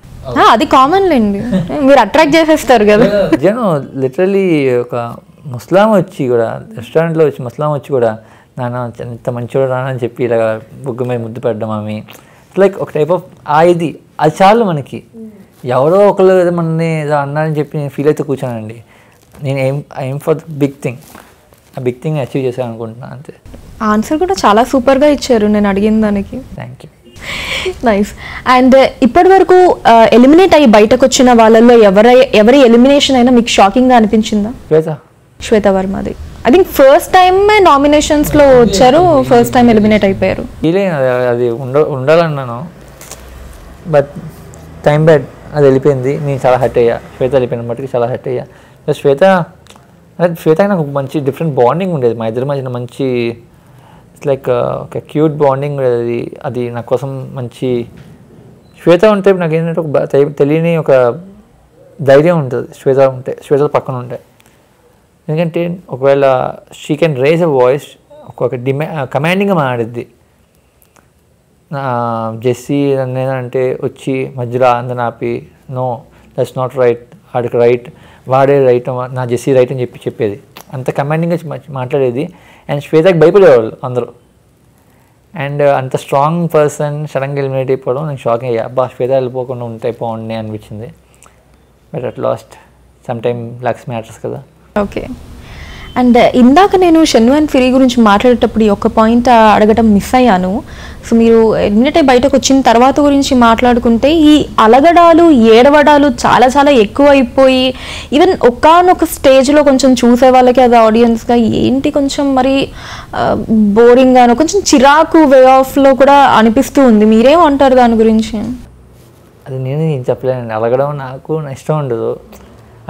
అది కామన్ లేండి. మీరు అట్రాక్ట్ చేసేస్తారు కదా. జనం లిటరలీ ఒక ముస్లాం వచ్చి కూడా రెస్టారెంట్లో వచ్చి ముస్లాం వచ్చి కూడా నాన్న ఎంత మంచివాడు నాన్న అని చెప్పి ఇలా బుగ్గ మీద ముద్దు పెట్టడం ఆమె లైక్ ఒక టైప్ ఆఫ్ ఆ ఇది అది చాలు మనకి. ఎవరో ఒకళ్ళు ఏదో మనని ఏదో అన్నారని చెప్పి నేను ఫీల్ అయితే కూర్చోనండి నేను ఏం I'm for the big thing ఆ బిగ్ థింగ్ అచీవ్ చేశాను అనుకుంటున్నాను అంతే. ఆన్సర్ కూడా చాలా సూపర్గా ఇచ్చారు నేను అడిగిన దానికి. థ్యాంక్ యూ నైస్ అండ్ ఇప్పటి వరకు ఎలిమినేట్ అయ్యి బయటకు వచ్చిన వాళ్ళల్లో ఎవరై ఎవరి ఎలిమినేషన్ అయినా మీకు షాకింగ్గా అనిపించిందా? శ్వేత. శ్వేత వర్మది. ఐ థింక్ ఫస్ట్ టైం నామినేషన్స్లో వచ్చారు ఫస్ట్ టైం ఎలిమినేట్ అయిపోయారు. అది అది ఉండ ఉండాలన్నాను. బట్ టైం బ్యాడ్ అది వెళ్ళిపోయింది. నేను చాలా హర్ట్ అయ్యా. శ్వేత వెళ్ళిపోయిన మట్టుకు చాలా హర్ట్ అయ్యా. శ్వేత అంటే శ్వేత నాకు మంచి డిఫరెంట్ బాండింగ్ ఉండేది. మా ఇద్దరి మధ్యన మంచి ఇట్స్ లైక్ uh, ఒక క్యూట్ బాండింగ్ ఉండేది. అది నా కోసం మంచి శ్వేత ఉంటే నాకు ఏంటంటే ఒక తెలియని ఒక ధైర్యం ఉంటుంది. శ్వేత ఉంటే శ్వేత పక్కన ఉంటే. ఎందుకంటే ఒకవేళ she can raise a voice ఒక డిమా కమాండింగ్గా మాట్లాడిద్ది జెస్సీ అంటే వచ్చి మధ్యలో అందని ఆపి నో దట్స్ నాట్ రైట్ ఆడికి రైట్ వాడే రైట్ నా జెస్సీ రైట్ అని చెప్పి చెప్పేది. అంత కమాండింగ్గా మాట్లాడేది. అండ్ శ్వేతకి భయపడేవాళ్ళు అందరూ. అండ్ అంత స్ట్రాంగ్ పర్సన్ సడన్గా ఎలిమినేట్ అయిపోవడం నేను షాకింగ్ అయ్యా. అబ్బా శ్వేత వెళ్ళిపోకుండా ఉంటే బాగుండి అనిపించింది. But at last some time lucks matters కదా. ఓకే అండ్ uh, ఇందాక నేను షన్ను అండ్ ఫిరీ గురించి మాట్లాడేటప్పుడు ఈ ఒక్క పాయింట్ అడగటం మిస్ అయ్యాను. సో మీరు ఎందుకంటే బయటకు వచ్చిన తర్వాత గురించి మాట్లాడుకుంటే ఈ అలగడాలు ఏడవడాలు చాలా చాలా ఎక్కువ అయిపోయి ఈవెన్ ఒకనొక స్టేజ్లో కొంచెం చూసే వాళ్ళకి అది ఆడియన్స్గా ఏంటి కొంచెం మరి బోరింగ్ గాను కొంచెం చిరాకు వే ఆఫ్లో కూడా అనిపిస్తూ ఉంది. మీరేమంటారు దాని గురించి? అది నేను ఏం అలగడం నాకు ఇష్టం ఉండదు.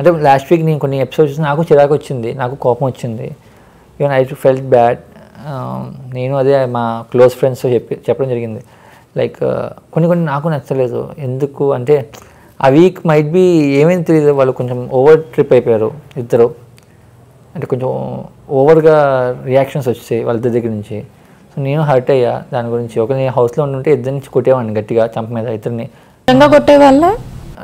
అంటే లాస్ట్ వీక్ నేను కొన్ని ఎపిసోడ్స్ నాకు చిరాకు వచ్చింది నాకు కోపం వచ్చింది. ఈవెన్ ఐ ఫెల్ట్ బ్యాడ్ నేను అదే మా క్లోజ్ ఫ్రెండ్స్తో చెప్పి చెప్పడం జరిగింది. లైక్ uh, కొన్ని కొన్ని నాకు నచ్చలేదు. ఎందుకు అంటే ఆ వీక్ మైట్ బి ఏమైంది తెలియదు. వాళ్ళు కొంచెం ఓవర్ ట్రిప్ అయిపోయారు ఇద్దరు. అంటే కొంచెం ఓవర్గా రియాక్షన్స్ వచ్చాయి వాళ్ళ దగ్గర నుంచి. సో నేను హర్ట్ అయ్యా దాని గురించి. ఒక నేను హౌస్లో ఉండుంటే ఇద్దరి నుంచి కొట్టేవాడిని గట్టిగా చంప మీద ఇద్దరిని. కొట్టేవాళ్ళ? వాళ్ళ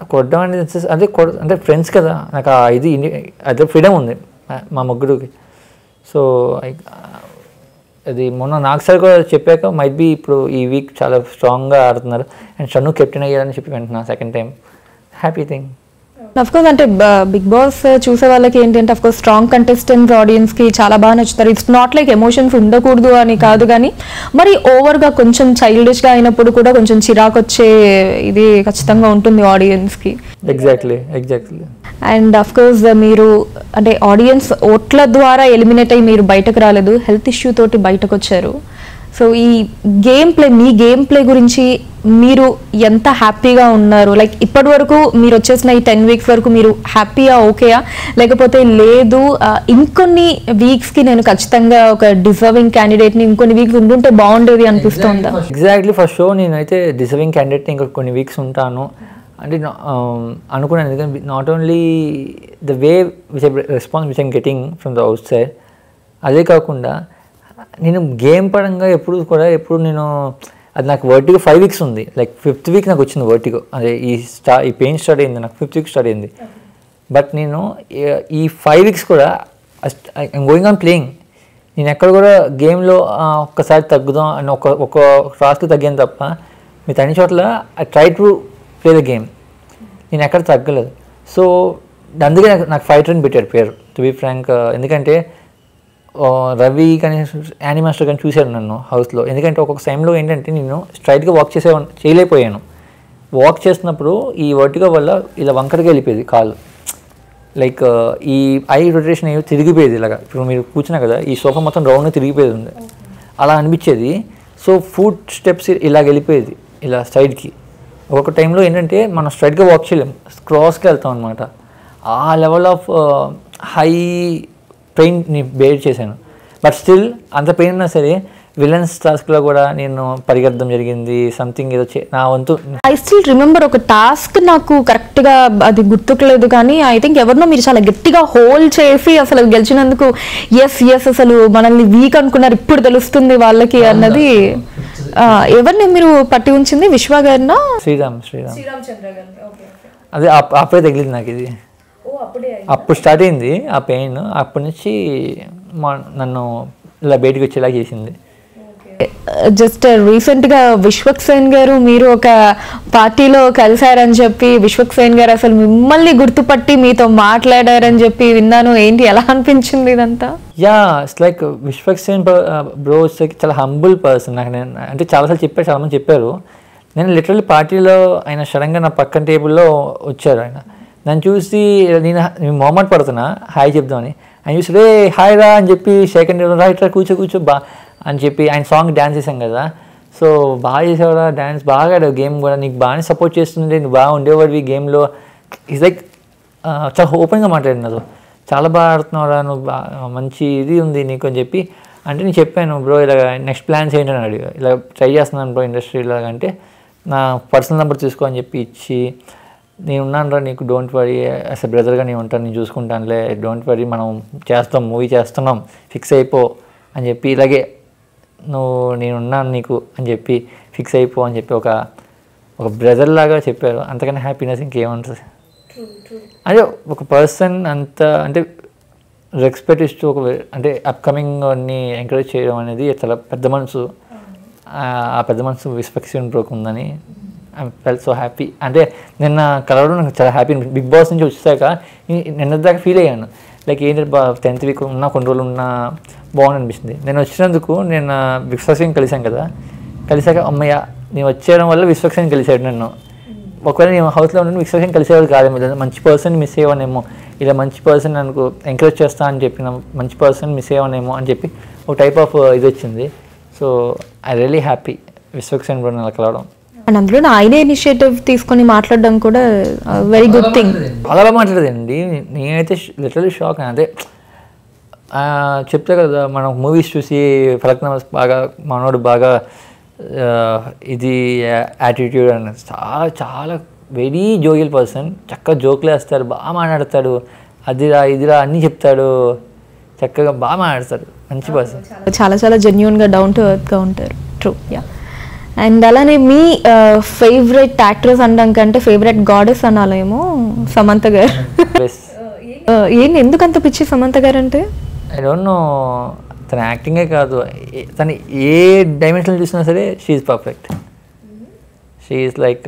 కొట్టడం అనేది అదే కొడ అంటే ఫ్రెండ్స్ కదా. నాకు ఆ ఇది ఇన్ని- అదే ఫ్రీడమ్ ఉంది మా- ముగ్గురికి. సో ఐ- అది మొన్న నాకు సార్ కూడా చెప్పాక మైట్ బీ ఇప్పుడు ఈ వీక్ చాలా స్ట్రాంగ్గా ఆడుతున్నారు. అండ్ షన్ను కెప్టెన్ అయ్యారని చెప్పి వింటున్నా second time happy thing course అంటే బిగ్ బాస్ చూసే వాళ్ళకి ఏంటంటే కోర్స్ స్ట్రాంగ్ కంటెస్టెంట్స్ ఆడియన్స్కి చాలా బాగా నచ్చుతారు. ఇట్స్ నాట్ లైక్ ఎమోషన్స్ ఉండకూడదు అని కాదు కానీ మరి ఓవర్గా కొంచెం చైల్డిష్గా అయినప్పుడు కూడా కొంచెం చిరాకు వచ్చే ఇది ఖచ్చితంగా ఉంటుంది ఆడియన్స్కి. Exactly exactly and of course మీరు అంటే ఆడియన్స్ ఓట్ల ద్వారా ఎలిమినేట్ అయ్యి మీరు బయటకు రాలేదు. హెల్త్ ఇష్యూ తోటి బయటకు వచ్చారు. సో ఈ గేమ్ ప్లే మీ గేమ్ ప్లే గురించి మీరు ఎంత హ్యాపీగా ఉన్నారు? లైక్ ఇప్పటి వరకు మీరు వచ్చేసిన ఈ టెన్ వీక్స్ వరకు మీరు హ్యాపీయా ఓకేయా? లేకపోతే లేదు ఇంకొన్ని వీక్స్కి నేను ఖచ్చితంగా ఒక డిజర్వింగ్ క్యాండిడేట్ని ఇంకొన్ని వీక్స్ ఉండుంటే బాగుండేది అనిపిస్తుందా? ఎగ్జాక్ట్లీ ఫర్ షో నేనైతే డిజర్వింగ్ క్యాండిడేట్ని ఇంకా కొన్ని వీక్స్ ఉంటాను. అంటే అనుకున్నాను. ఎందుకంటే not only the way which response which I'm getting from the outside అదే కాకుండా నేను గేమ్ పరంగా ఎప్పుడు కూడా ఎప్పుడు నేను అది నాకు వర్టిగో ఫైవ్ వీక్స్ ఉంది. లైక్ ఫిఫ్త్ వీక్ నాకు వచ్చింది వర్టిగో. అదే ఈ స్టా ఈ పెయిన్ స్టార్ట్ అయింది నాకు ఫిఫ్త్ వీక్ స్టార్ట్ అయింది. బట్ నేను ఈ- ఫైవ్ వీక్స్ కూడా ఐఎమ్ గోయింగ్ ఆన్ ప్లేయింగ్. నేను ఎక్కడ కూడా గేమ్లో ఒక్కసారి తగ్గుదాం అని ఒక ఒక టాస్క్ తగ్గాను తప్ప మిగతా అన్ని చోట్ల I try to play the game. నేను ఎక్కడ తగ్గలేదు. సో అందుకే నాకు నాకు ఫైటర్ అని పెట్టారు పేరు. టు బీ ఫ్రాంక్ ఎందుకంటే రవి కానీ యానీ మాస్టర్ కానీ చూశారు నన్ను హౌస్లో ఎందుకంటే ఒక్కొక్క టైంలో ఏంటంటే నేను స్ట్రైట్గా వాక్ చేసే చేయలేకపోయాను. వాక్ చేస్తున్నప్పుడు ఈ వర్టిగా వల్ల ఇలా వంకరగా వెళ్ళిపోయేది కాలు. లైక్ ఈ ఐ రొటేషన్ ఏమో తిరిగిపోయేది ఇలాగా. ఇప్పుడు మీరు కూర్చున్నా కదా ఈ సోఫా మొత్తం రౌండ్గా తిరిగిపోయేది ఉంది. అలా అనిపించేది. సో ఫుడ్ స్టెప్స్ ఇలాగ వెళ్ళిపోయేది ఇలా సైడ్కి ఒక్కొక్క టైంలో ఏంటంటే మనం స్ట్రైట్గా వాక్ చేయలేం. క్రాస్కి వెళ్తాం అనమాట ఆ లెవెల్ ఆఫ్ హై పెయిన్ని బేర్ చేశాను. బట్ స్టిల్ అంత పెయిన్ ఉన్నా సరే విలన్స్ టాస్క్లో కూడా నేను పరిగెత్తడం జరిగింది. సంథింగ్ ఏదో చే- నా వంతు ఐ స్టిల్ రిమెంబర్ ఒక టాస్క్ నాకు కరెక్ట్గా అది గుర్తుకులేదు కానీ ఐ థింక్ ఎవరినో మీరు చాలా గట్టిగా హోల్డ్ చేసి అసలు గెలిచినందుకు ఎస్ ఎస్ అసలు మనల్ని వీక్ అనుకున్నారు. ఇప్పుడు తెలుస్తుంది వాళ్ళకి అన్నది. ఎవరిని మీరు పట్టి ఉంచింది? విశ్వ గారినా? శ్రీరామ్ శ్రీరామ్. అదే అప్- అప్పుడే తగిలింది నాకు ఇది. అప్పుడు స్టార్ట్ అయింది ఆ పెయిన్. అప్పటి నుంచి మా నన్ను ఇలా బయటికి వచ్చేలా చేసింది. జస్ట్ రీసెంట్గా విశ్వక్ సేన్ గారు మీరు ఒక పార్టీలో కలిశారని చెప్పి విశ్వక్ సేన్ గారు అసలు మిమ్మల్ని గుర్తుపట్టి మీతో మాట్లాడారని చెప్పి విన్నాను. ఏంటి ఎలా అనిపించింది ఇదంతా? Yeah it's like Vishwaksen bro చాలా హంబుల్ పర్సన్ నాకు నేను అంటే చాలాసార్లు చెప్పారు చాలామంది చెప్పారు. నేను లిటరల్లీ పార్టీలో ఆయన సడన్గా నా పక్కన టేబుల్లో వచ్చారు ఆయన. నన్ను చూసి నేను నేను మొహమాట పడుతున్నా హాయ్ చెప్దామని. ఆయన చూసి రే హాయ్ రా అని చెప్పి సెకండ్ రా ఇట్లా కూర్చో కూర్చో బా అని చెప్పి ఆయన సాంగ్ డ్యాన్స్ చేశాం కదా. సో బాగా చేసేవాడా డ్యాన్స్ బాగా ఆడావు గేమ్ కూడా నీకు బాగానే సపోర్ట్ చేస్తుండే నువ్వు బాగా ఉండేవాడివి గేమ్లో. ఈజ్ లైక్ చాలా ఓపెన్గా మాట్లాడింది నాతో. చాలా బాగా ఆడుతున్నావురా నువ్వు బాగా మంచి ఇది ఉంది నీకు అని చెప్పి. అంటే నేను చెప్పాను బ్రో ఇలా నెక్స్ట్ ప్లాన్స్ ఏంటని అడిగా. ఇలా ట్రై చేస్తున్నాను బ్రో ఇండస్ట్రీ ఇలాగ అంటే నా పర్సనల్ నెంబర్ తీసుకో అని చెప్పి ఇచ్చి నేను ఉన్నాను రా నీకు డోంట్ వరీ యాజ్ ఎ బ్రదర్గా నేను ఉంటాను నేను చూసుకుంటానులే. డోంట్ వరీ మనం చేస్తాం మూవీ చేస్తున్నాం ఫిక్స్ అయిపో అని చెప్పి ఇలాగే నువ్వు నేను ఉన్నాను నీకు అని చెప్పి ఫిక్స్ అయిపో అని చెప్పి ఒక ఒక బ్రదర్ లాగా చెప్పారు. అంతకన్నా హ్యాపీనెస్ ఇంకేముంటుంది? అదే ఒక పర్సన్ అంత అంటే రెస్పెక్ట్ ఇస్తూ ఒక అంటే అప్కమింగ్ అన్ని ఎంకరేజ్ చేయడం అనేది చాలా పెద్ద మనసు. ఆ ఆ పెద్ద మనసు విస్పెక్షన్ బ్రోక్ ఉందని ఐ ఫెల్ సో హ్యాపీ అంటే నిన్న కలవడం నాకు చాలా హ్యాపీ బిగ్ బాస్ నుంచి వచ్చేసాక నిన్న దాకా ఫీల్ అయ్యాను. లైక్ ఏంటి టెన్త్ వీక్ ఉన్న కొన్ని రోజులు ఉన్న బాగుంది అనిపిస్తుంది నేను వచ్చినందుకు నేను విశ్వక్సేన్ కలిశాను కదా. కలిసాక అమ్మయ్య నేను వచ్చేయడం వల్ల విశ్వక్సేన్ కలిశాడు నన్ను. ఒకవేళ నేను హౌస్లో ఉండి విశ్వక్సేన్ కలిసేవాడు కాదేమో లేదా మంచి పర్సన్ మిస్ అయ్యేవానేమో ఇలా మంచి పర్సన్ నాకు ఎంకరేజ్ చేస్తా అని చెప్పిన మంచి పర్సన్ మిస్ అయ్యేవానేమో అని చెప్పి ఒక టైప్ ఆఫ్ ఇది వచ్చింది. So I really happy Vishwaksen bro నెల కలవడం. అండ్ అందులో ఆయనే ఇనిషియేటివ్ తీసుకొని మాట్లాడడం కూడా వెరీ గుడ్ థింగ్ బాగా మాట్లాడేదండి నేనైతే లిటరలీ షాక్ అదే చెప్తే కదా మనం మూవీస్ చూసి ఫలక్ నమస్ బాగా మనోడు బాగా ఇది యాటిట్యూడ్ అని చాలా చాలా వెరీ జోగియల్ పర్సన్ చక్కగా జోకులు వేస్తాడు బాగా మాట్లాడతాడు. అదిరా ఇదిరా అన్నీ చెప్తాడు. చక్కగా బాగా మాట్లాడతాడు. మంచి పర్సన్ చాలా చాలా జెన్యున్గా డౌన్ టు ఎర్త్గా ఉంటారు. ట్రూ యా అండ్ అలానే మీ ఫేవరెట్ యాక్ట్రెస్ అనడం కంటే ఫేవరెట్ గాడెస్ అనాలేమో సమంత గారు. ప్లస్ Uh, ఏం ఎందుకంత పిచ్చి సమంత గారు అంటే? ఐ డోంట్ నో తన యాక్టింగే కాదు. తను ఏ డైమెన్షన్ చూసినా సరే షీఈ్ పర్ఫెక్ట్ షీఈ్ లైక్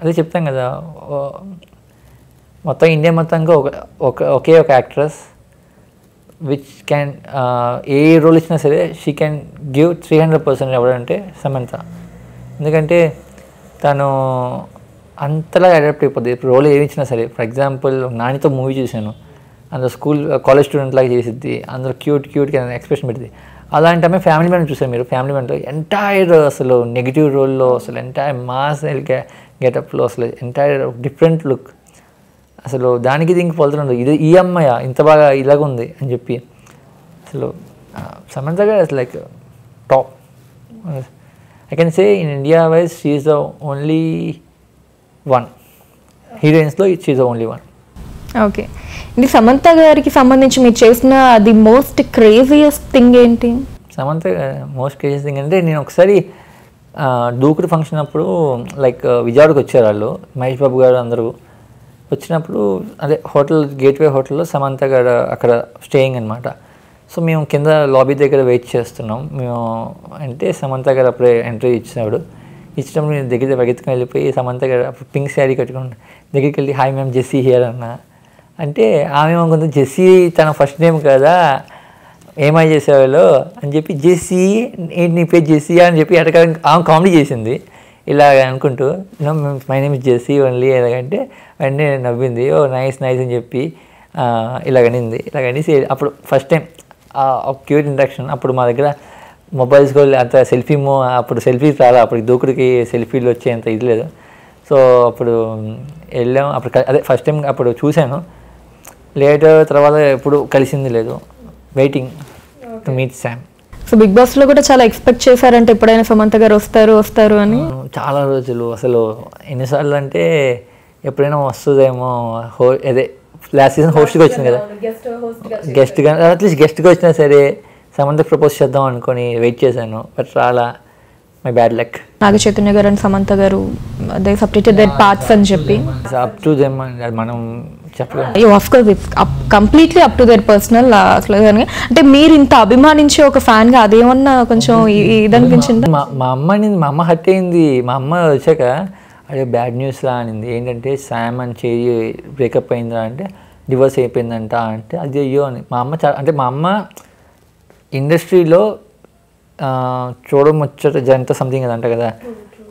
అదే చెప్తాం కదా మొత్తం ఇండియా మొత్తంగా ఒక ఒక ఒకే ఒక actress which can uh, A role ఇచ్చినా సరే she can give three hundred percent ఎవరంటే సమంత. ఎందుకంటే తను అంతలా అడాప్ట్ అయిపోద్ది. రోల్ ఏమి ఇచ్చినా సరే ఫర్ ఎగ్జాంపుల్ నానితో మూవీ చూశాను. అందులో స్కూల్ కాలేజ్ స్టూడెంట్ లాగా చేసిద్ది. అందులో క్యూట్ క్యూట్గా ఎక్స్ప్రెషన్ పెడుతుంది అలాంటి ఆమె ఫ్యామిలీ మ్యాన్ చూసారు మీరు. ఫ్యామిలీ మ్యాన్లో ఎంటైర్ అసలు నెగిటివ్ రోల్లో అసలు ఎంటైర్ మాస్ గెటప్లో అసలు ఎంటైర్ డిఫరెంట్ లుక్ అసలు దానికి దీనికి పోలుతుండదు ఇది ఈ అమ్మాయ? ఇంత బాగా ఇలాగ ఉంది అని చెప్పి. అసలు Samantha garu like top. I can say in India wise she's the only one హీరోయిన్స్లో she's the only one okay ఇది సమంత గారికి సంబంధించి మీరు చేసిన ది మోస్ట్ క్రేజియస్ట్ థింగ్ ఏంటి? సమంత మోస్ట్ క్రేజియస్ థింగ్ అంటే నేను ఒకసారి దూకుడు ఫంక్షన్ అప్పుడు లైక్ విజయవాడకి వచ్చారు వాళ్ళు. మహేష్ బాబు గారు అందరూ. వచ్చినప్పుడు అదే హోటల్ గేట్వే హోటల్లో సమంత గారు అక్కడ స్టేయింగ్ అనమాట సో మేము కింద లాబీ దగ్గర వెయిట్ చేస్తున్నాం. మేము అంటే సమంత గారు అప్పుడే ఎంట్రీ ఇచ్చినాడు. ఇచ్చినప్పుడు నేను దగ్గర పరిగెత్తుకుని వెళ్ళిపోయి సమంత గారు అప్పుడు పింక్ శారీ కట్టుకుని దగ్గరికి వెళ్ళి హాయ్ మ్యామ్ జెస్సీ హియర్ అన్న. అంటే ఆమె కొంత జెస్సీ తన ఫస్ట్ నేమ్ కదా ఏమై చేసేవాళ్ళు? అని చెప్పి జెస్సీ ఏంటి నీ పేరు జెస్సీ అని చెప్పి అటక ఆమె కామెడీ చేసింది. ఇలా అనుకుంటూ మై నేమ్ జెస్సీ ఓన్లీ ఎలాగంటే వెంటనే నవ్వింది ఓ నైస్ నైస్ అని చెప్పి ఇలాగనింది ఇలాగనేసి అప్పుడు ఫస్ట్ టైం క్యూర్ ఇంట్రాక్షన్ అప్పుడు మా దగ్గర మొబైల్స్ కూడా అంత సెల్ఫీ మో అప్పుడు సెల్ఫీ రాలా అప్పుడు దూకుడికి సెల్ఫీలు వచ్చేంత ఇది లేదు. సో అప్పుడు వెళ్ళాం అప్పుడు అదే ఫస్ట్ టైం అప్పుడు చూశాను. లేటర్ తర్వాత ఎప్పుడు కలిసింది లేదు. Waiting to meet Sam so Bigg బాస్లో కూడా చాలా ఎక్స్పెక్ట్ చేశారంటే ఎప్పుడైనా సమంత గారు వస్తారు వస్తారు అని? చాలా రోజులు అసలు ఎన్నిసార్లు అంటే ఎప్పుడైనా వస్తుందేమో హో అదే లాస్ట్ సీజన్ హోస్ట్గా వచ్చింది కదా. గెస్ట్గా అట్లీస్ట్ గెస్ట్గా వచ్చినా సరే సమంత ప్రపోజ్ చేద్దాం అనుకొని వెయిట్ చేశాను బట్ రాలా. My bad luck Naga Chaitanya garu and Samantha గారు దే సపరేటెడ్ దట్ పార్ట్స్ అని చెప్పి. అప్ టు దెమ్ మనం చెప్పలేము. Of course completely up to their personal అసలు అంటే మీరు ఇంత అభిమానించే ఒక ఫ్యాన్గా అదేమన్నా కొంచెం ఇది అనిపించిందా మా మా అమ్మ మా అమ్మ హట్ అయింది మా అమ్మ వచ్చాక అదే బ్యాడ్ న్యూస్లా అనింది. ఏంటంటే శామ్ అని చేయి బ్రేకప్ అయిందా అంటే డివోర్స్ అయిపోయిందంట అంటే అది అయ్యో అని. మా అమ్మ చాలా అంటే మా అమ్మ ఇండస్ట్రీలో చూడముచ్చట జంట సంథింగ్ అది అంట కదా.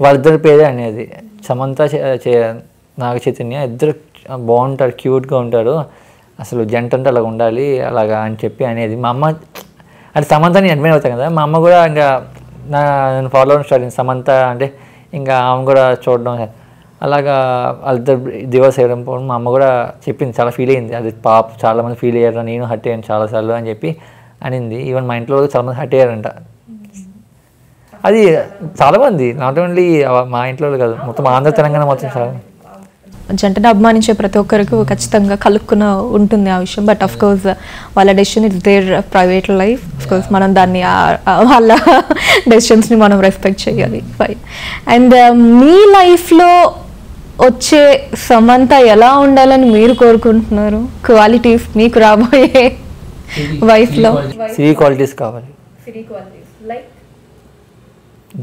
వాళ్ళిద్దరి పేరే అనేది. సమంత చే- నాగ చైతన్య ఇద్దరు బాగుంటారు క్యూట్గా ఉంటారు. అసలు జంట అంటే అలా ఉండాలి అలాగా అని చెప్పి అనేది. మా అమ్మ అంటే సమంతని అడ్మైన్ అవుతాం కదా. మా అమ్మ కూడా ఇంకా నా నేను ఫాలో అవ్వడం స్టార్ట్ అయింది సమంత అంటే ఇంకా ఆమె కూడా చూడడం అలాగా వాళ్ళిద్దరు డివోర్స్ పోవడం మా అమ్మ కూడా చెప్పింది చాలా ఫీల్ అయింది. అది పాప చాలామంది ఫీల్ అయ్యారు. నేను హట్ అయ్యాను చాలాసార్లు అని చెప్పి అనింది. ఈవెన్ మా ఇంట్లో చాలామంది హట్ అయ్యారంట. అది చాలామంది నాట్ ఓన్లీ మా ఇంట్లో కాదు మొత్తం ఆంధ్ర తెలంగాణ మొత్తం చాలా జంటను అభిమానించే ప్రతి ఒక్కరికి ఖచ్చితంగా కలుక్కున ఉంటుంది ఆ విషయం. బట్ అఫ్ కోర్స్ వాళ్ళ decision it's their private life of course మనం దాన్ని వాళ్ళ డెసిషన్స్ని మనం రెస్పెక్ట్ చేయాలి. ఫైన్ అండ్ మీ లైఫ్లో వచ్చే సమంత ఎలా ఉండాలని మీరు కోరుకుంటున్నారు? క్వాలిటీస్ మీకు రాబోయే వైఫ్లో సివి క్వాలిటీస్ కావాలి.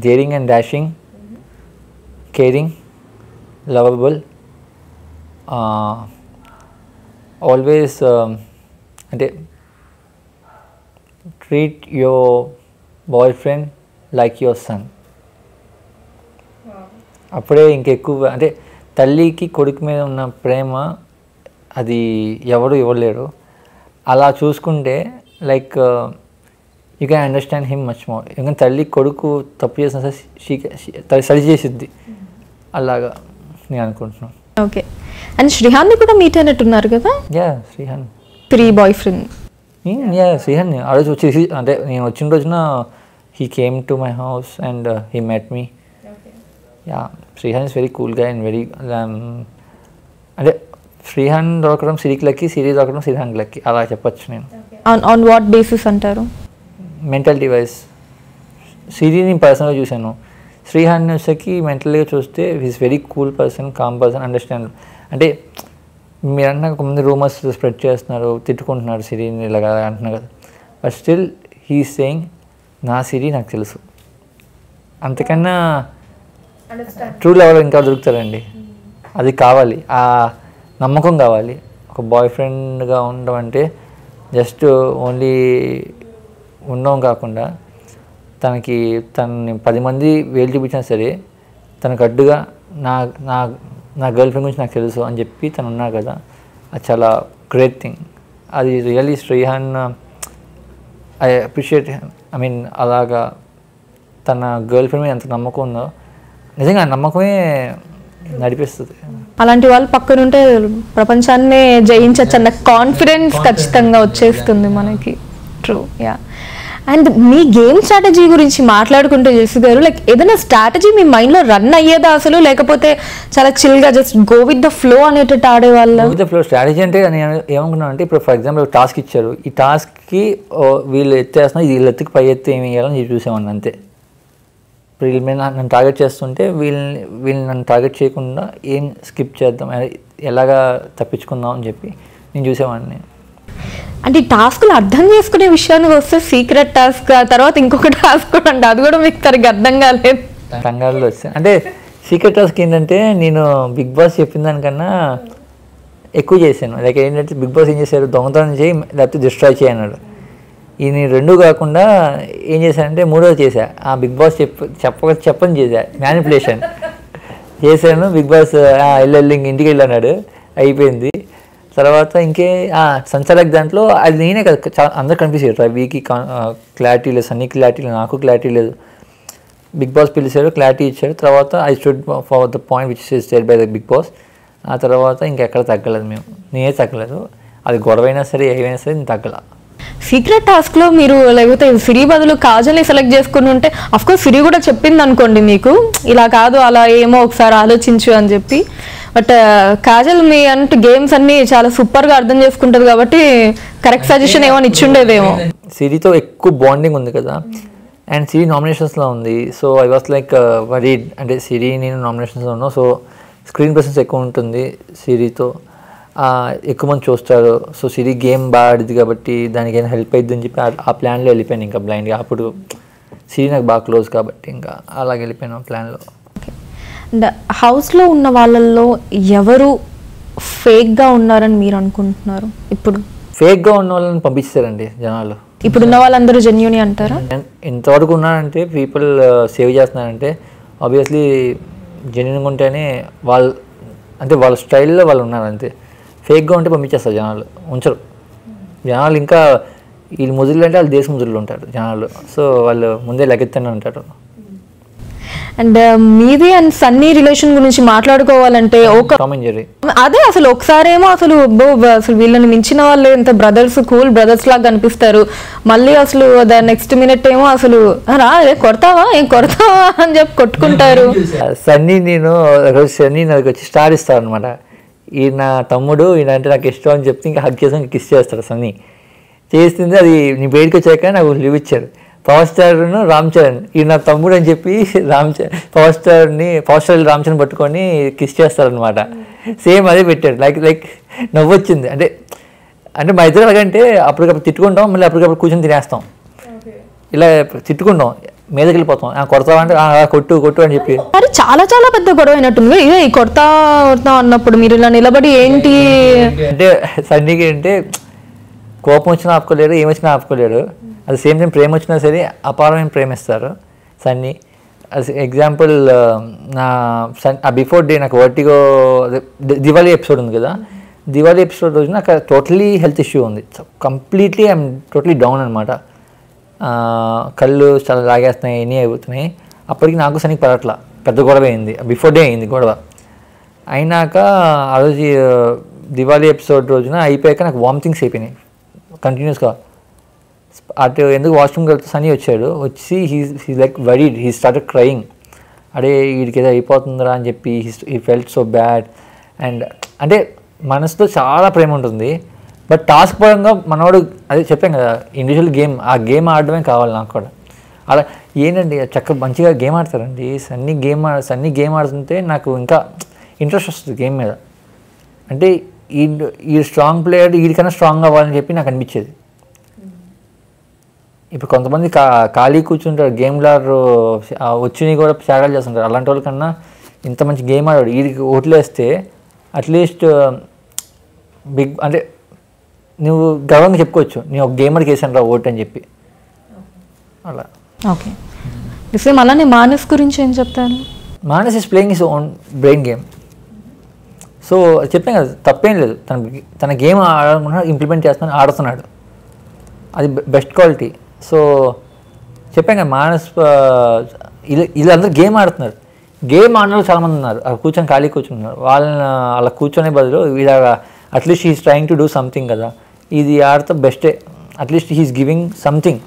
Daring and dashing caring lovable always అంటే treat your boyfriend like your son అప్పుడే ఇంకెక్కువ అంటే తల్లికి కొడుకు మీద ఉన్న ప్రేమ అది ఎవరు ఇవ్వలేరు అలా చూసుకుంటే like you can understand him much more ఎందుకంటే తల్లి కొడుకు తప్పు చేసిన సరే సరి చేసిద్ది. అలాగా నేను అనుకుంటున్నాను. ఓకే అండ్ శ్రీహాన్ని కూడా మీట్ అయినట్టున్నారు కదా? Yeah Srihan three boyfriend yeah Srihan ఆ రోజు వచ్చేసి అంటే నేను వచ్చిన రోజున he came to my house and he met me yeah Srihan is very కూల్గా అండ్ వెరీ అంటే శ్రీహాన్ దొరకడం సిరికి లక్కి సిరి దొరకడం శ్రీహాన్ లక్కి అలా చెప్పొచ్చు నేను. ఆన్ ఆన్ వాట్ బేసిస్ అంటారు? మెంటల్ డివైస్ సిరిని పర్సనల్గా చూశాను. శ్రీహాన్ని వచ్చేకి మెంటల్గా చూస్తే is very cool person calm person understand అంటే మీరు అన్న కొంతమంది రూమర్స్ స్ప్రెడ్ చేస్తున్నారు తిట్టుకుంటున్నారు సిరిని ఇలాగా అంటున్నారు కదా. బట్ స్టిల్ హీ సేయింగ్ నా సిరి నాకు తెలుసు. అంతకన్నా ట్రూ లెవెల్ ఇంకా దొరుకుతారండి. అది కావాలి. ఆ నమ్మకం కావాలి. ఒక బాయ్ ఫ్రెండ్గా ఉండడం అంటే జస్ట్ ఓన్లీ ఉండడం కాకుండా తనకి తనని పది మంది వేలు చూపించినా సరే తనకు అడ్డుగా నా నా నా గర్ల్ ఫ్రెండ్ గురించి నాకు తెలుసు అని చెప్పి తను ఉన్నారు కదా అది చాలా గ్రేట్ థింగ్ అది really Srihan I appreciate I mean అలాగా తన గర్ల్ ఫ్రెండ్ మీద ఎంత నమ్మకం ఉందో నిజంగా ఆ నమ్మకమే నడిపిస్తుంది. అలాంటి వాళ్ళు పక్కనుంటే ప్రపంచాన్నే జయించచ్చు అన్న కాన్ఫిడెన్స్ ఖచ్చితంగా వచ్చేస్తుంది మనకి. ట్రూ యా అండ్ మీ గేమ్ స్ట్రాటజీ గురించి మాట్లాడుకుంటే జెసి గారు లైక్ ఏదైనా స్ట్రాటజీ మీ మైండ్లో రన్ అయ్యేదా అసలు? లేకపోతే చాలా చిల్గా just go with the flow అనేటట్టు ఆడేవాళ్ళు? విత్ ఫ్లో స్ట్రాటజీ అంటే నేను ఏమనుకున్నాను అంటే ఇప్పుడు ఫర్ ఎగ్జాంపుల్ టాస్క్ ఇచ్చారు. ఈ టాస్క్కి వీళ్ళు ఎత్తేస్తున్నా వీళ్ళు ఎత్తుకు పై ఎత్తి ఏమి వేయాలని చూసేవాడిని అంతే. ఇప్పుడు వీళ్ళ మీద నన్ను టార్గెట్ చేస్తుంటే వీళ్ళని వీళ్ళని నన్ను టార్గెట్ చేయకుండా ఏం స్కిప్ చేద్దాం ఎలాగా తప్పించుకుందాం అని చెప్పి నేను చూసేవాడిని. అంటే ఈ టాస్క్లు అర్థం చేసుకునే విషయానికి వస్తే సీక్రెట్ టాస్క్ ఆ తర్వాత ఇంకొక టాస్క్ కూడా అది కూడా మీకు సరిగ్గా అర్థం కాలేదు. రంగాల్లో వస్తే అంటే సీక్రెట్ టాస్క్ ఏంటంటే నేను బిగ్ బాస్ చెప్పిన దానికన్నా ఎక్కువ చేశాను. లైక్ ఏంటంటే బిగ్ బాస్ ఏం చేశారు? దొంగతనం చేయి లేకపోతే డిస్ట్రాయ్ చేయి అన్నాడు. ఈ నేను రెండు కాకుండా ఏం చేశానంటే మూడోది చేశా. ఆ బిగ్ బాస్ చెప్ప చెప్పక చెప్పని చేశా. మ్యానిపులేషన్ చేశాను. బిగ్ బాస్ వెళ్ళి వెళ్ళి ఇంటికి వెళ్ళి అన్నాడు. అయిపోయింది. తర్వాత ఇంకే సంచాలక్ దాంట్లో అది నేనే కదా చాలా అందరు కనిపించారు రవికి క్లారిటీ లేదు సన్నీ క్లారిటీ లేదు నాకు క్లారిటీ లేదు. బిగ్ బాస్ పిలిచారు క్లారిటీ ఇచ్చారు తర్వాత I stood for the point which is state by the Bigg Boss ఆ తర్వాత ఇంకెక్కడ తగ్గలేదు మేము. నేనే తగ్గలేదు. అది గొడవైనా సరే ఏమైనా సరే నేను తగ్గల. సీక్రెట్ టాస్క్లో మీరు లేకపోతే సిరి బదులు కాజల్ని సెలెక్ట్ చేసుకుని ఉంటే అఫ్కోర్స్ సిరి కూడా చెప్పింది అనుకోండి మీకు. ఇలా కాదు అలా ఏమో ఒకసారి ఆలోచించు అని చెప్పి. బట్ uh, కాజల్ మీ అంటే గేమ్స్ అన్ని చాలా సూపర్గా అర్థం చేసుకుంటది కాబట్టి కరెక్ట్ సజెషన్ ఏమైనా ఇచ్చుండేదేమో సిరితో ఎక్కువ బాండింగ్ ఉంది కదా. అండ్ సిరి నామినేషన్స్లో ఉంది. So I was like worried అంటే సిరి నేను నామినేషన్స్లో ఉన్నాను సో స్క్రీన్ ప్రెసెన్స్ ఎక్కువ ఉంటుంది సిరితో. ఎక్కువ మంది చూస్తారు. సో సిరి గేమ్ బాగా ఆడిద్ది కాబట్టి దానికి ఏమైనా హెల్ప్ అవుతుంది అని చెప్పి ఆ- ప్లాన్లో వెళ్ళిపోయాను ఇంకా బ్లైండ్గా అప్పుడు సిరి నాకు బాగా క్లోజ్ కాబట్టి ఇంకా అలాగే వెళ్ళిపోయాను ఆ ప్లాన్లో అండ్ హౌస్లో ఉన్న వాళ్ళల్లో ఎవరు ఫేక్గా ఉన్నారని మీరు అనుకుంటున్నారు? ఇప్పుడు ఫేక్గా ఉన్న వాళ్ళని పంపించారండి జనాలు. ఇప్పుడున్న వాళ్ళందరూ జెన్యుని అంటారా? ఎంతవరకు ఉన్నారంటే పీపుల్ సేవ్ చేస్తున్నారంటే ఆబ్వియస్లీ జెన్యున్గా ఉంటేనే వాళ్ళు అంటే వాళ్ళ స్టైల్లో వాళ్ళు ఉన్నారు అంతే. ఫేక్గా ఉంటే పంపించేస్తారు జనాలు. ఉంచరు. జనాలు ఇంకా వీళ్ళు ముజులు అంటే వాళ్ళు దేశ ముజులు ఉంటారు జనాలు. సో వాళ్ళు ముందే లెక్కెత్తనే ఉంటారు. అండ్ మీది అండ్ సన్నీ రిలేషన్ గురించి మాట్లాడుకోవాలంటే ఒక అదే అసలు ఒకసారేమో అసలు అసలు వీళ్ళని మించిన వాళ్ళు ఎంత బ్రదర్స్ కూల్ బ్రదర్స్ లాగా కనిపిస్తారు. మళ్ళీ అసలు నెక్స్ట్ మినిట్ ఏమో అసలు "ఆ, రా కొడతావా? ఏం కొడతావా? అని చెప్పి కొట్టుకుంటారు. సన్నీ నేను సన్నీ నాకు వచ్చి స్టార్ ఇస్తాడు అనమాట ఈయన నా తమ్ముడు ఈయన అంటే నాకు ఇష్టం అని చెప్తే ఇంకా హక్ చేసి కిస్ చేస్తాడు సన్నీ. చేస్తుంది అది నీ బయటకు వచ్చాక నాకు లీవ్ ఇచ్చారు పవర్ స్టార్ను రామ్ చరణ్ ఈయన నా తమ్ముడు అని చెప్పి రామ్ పవర్ స్టార్ని పవర్ స్టార్ రామ్ చరణ్ పట్టుకొని కిస్ చేస్తారనమాట సేమ్ అదే పెట్టాడు. లైక్ లైక్ నవ్వొచ్చింది. అంటే అంటే మా ఇద్దరు ఎలాగంటే అప్పటికప్పుడు తిట్టుకుంటాం మళ్ళీ అప్పటికప్పుడు కూర్చొని తినేస్తాం. ఇలా తిట్టుకుంటాం. మీదకి వెళ్ళిపోతాం "ఆ, కొడతావా అంటే "ఆ, ఆ, కొట్టు కొట్టు అని చెప్పి. మరి చాలా చాలా పెద్ద గొడవ అయినట్టుంది. ఇదే ఈ కొడతా కొడతా అన్నప్పుడు మీరు ఇలా నిలబడి ఏంటి? అంటే సన్నీకి అంటే కోపం వచ్చినా ఆపుకోలేరు ఏమొచ్చినా ఆపుకోలేరు అది సేమ్ టైం ప్రేమ వచ్చినా సరే అపారమైన ప్రేమిస్తారు సన్నీ ఎగ్జాంపుల్ నా సన్ ఆ బిఫోర్ డే నాకు వర్టిగో దివాళీ ఎపిసోడ్ ఉంది కదా. దివాళీ ఎపిసోడ్ రోజు నాకు టోటలీ హెల్త్ ఇష్యూ ఉంది. కంప్లీట్లీ ఐఎమ్ టోటలీ డౌన్ అనమాట కళ్ళు చాలా లాగేస్తున్నాయి ఎన్ని అయిపోతున్నాయి. అప్పటికి నాకు సనికి పడట్లా. పెద్ద గొడవ అయింది. బిఫోర్ డే అయింది గొడవ. అయినాక ఆ రోజు దివాళీ ఎపిసోడ్ రోజున అయిపోయాక నాకు వామిటింగ్స్ అయిపోయినాయి. కంటిన్యూస్గా అటు ఎందుకు వాష్రూమ్కి వెళ్తే సనీ వచ్చాడు. వచ్చి he he like worried he start crying అడే వీడికి ఏదో అయిపోతుందిరా అని చెప్పి he felt so bad and అంటే మనసులో చాలా ప్రేమ ఉంటుంది. బట్ టాస్క్ పరంగా మనవాడు అదే చెప్పాం కదా ఇండివిజువల్ గేమ్ ఆ గేమ్ ఆడడమే కావాలి నాకు కూడా. అలా ఏంటండి చక్కగా మంచిగా గేమ్ ఆడతారండి. సన్నీ గేమ్ ఆడ సన్నీ గేమ్ ఆడుతుంటే నాకు ఇంకా ఇంట్రెస్ట్ వస్తుంది గేమ్ మీద. అంటే ఈ ఈ స్ట్రాంగ్ ప్లేయర్ వీడికన్నా స్ట్రాంగ్ అవ్వాలని చెప్పి నాకు అనిపించేది. ఇప్పుడు కొంతమంది కా ఖాళీ కూర్చుంటారు గేమ్లారు వచ్చినవి కూడా త్యాగాలు చేస్తుంటారు. అలాంటి వాళ్ళకన్నా ఇంత మంచి గేమ్ ఆడాడు. వీడికి ఓట్లేస్తే అట్లీస్ట్ బిగ్ అంటే నువ్వు గర్వంగా చెప్పుకోవచ్చు. నేను ఒక గేమర్కి వేసాను రా ఓట్ అని చెప్పి. అలా. ఓకే. సేమ్ అలానే మానస్ గురించి ఏం చెప్తారు? Manas is playing is own brain game so చెప్పాను కదా తప్పేం లేదు. తన తన గేమ్ ఆడాలనుకుంటున్నాడు ఇంప్లిమెంట్ చేస్తున్నాడు ఆడుతున్నాడు. అది బెస్ట్ క్వాలిటీ సో చెప్పాను కదా మానస్ వీళ్ళందరూ గేమ్ ఆడుతున్నారు. గేమ్ ఆడిన వాళ్ళు చాలామంది ఉన్నారు. అక్కడ కూర్చొని ఖాళీ కూర్చున్నారు వాళ్ళని అలా కూర్చొనే బదులు ఇలా at least he's trying to do something కదా. ఇది ఆడితే బెస్టే. At least he's giving something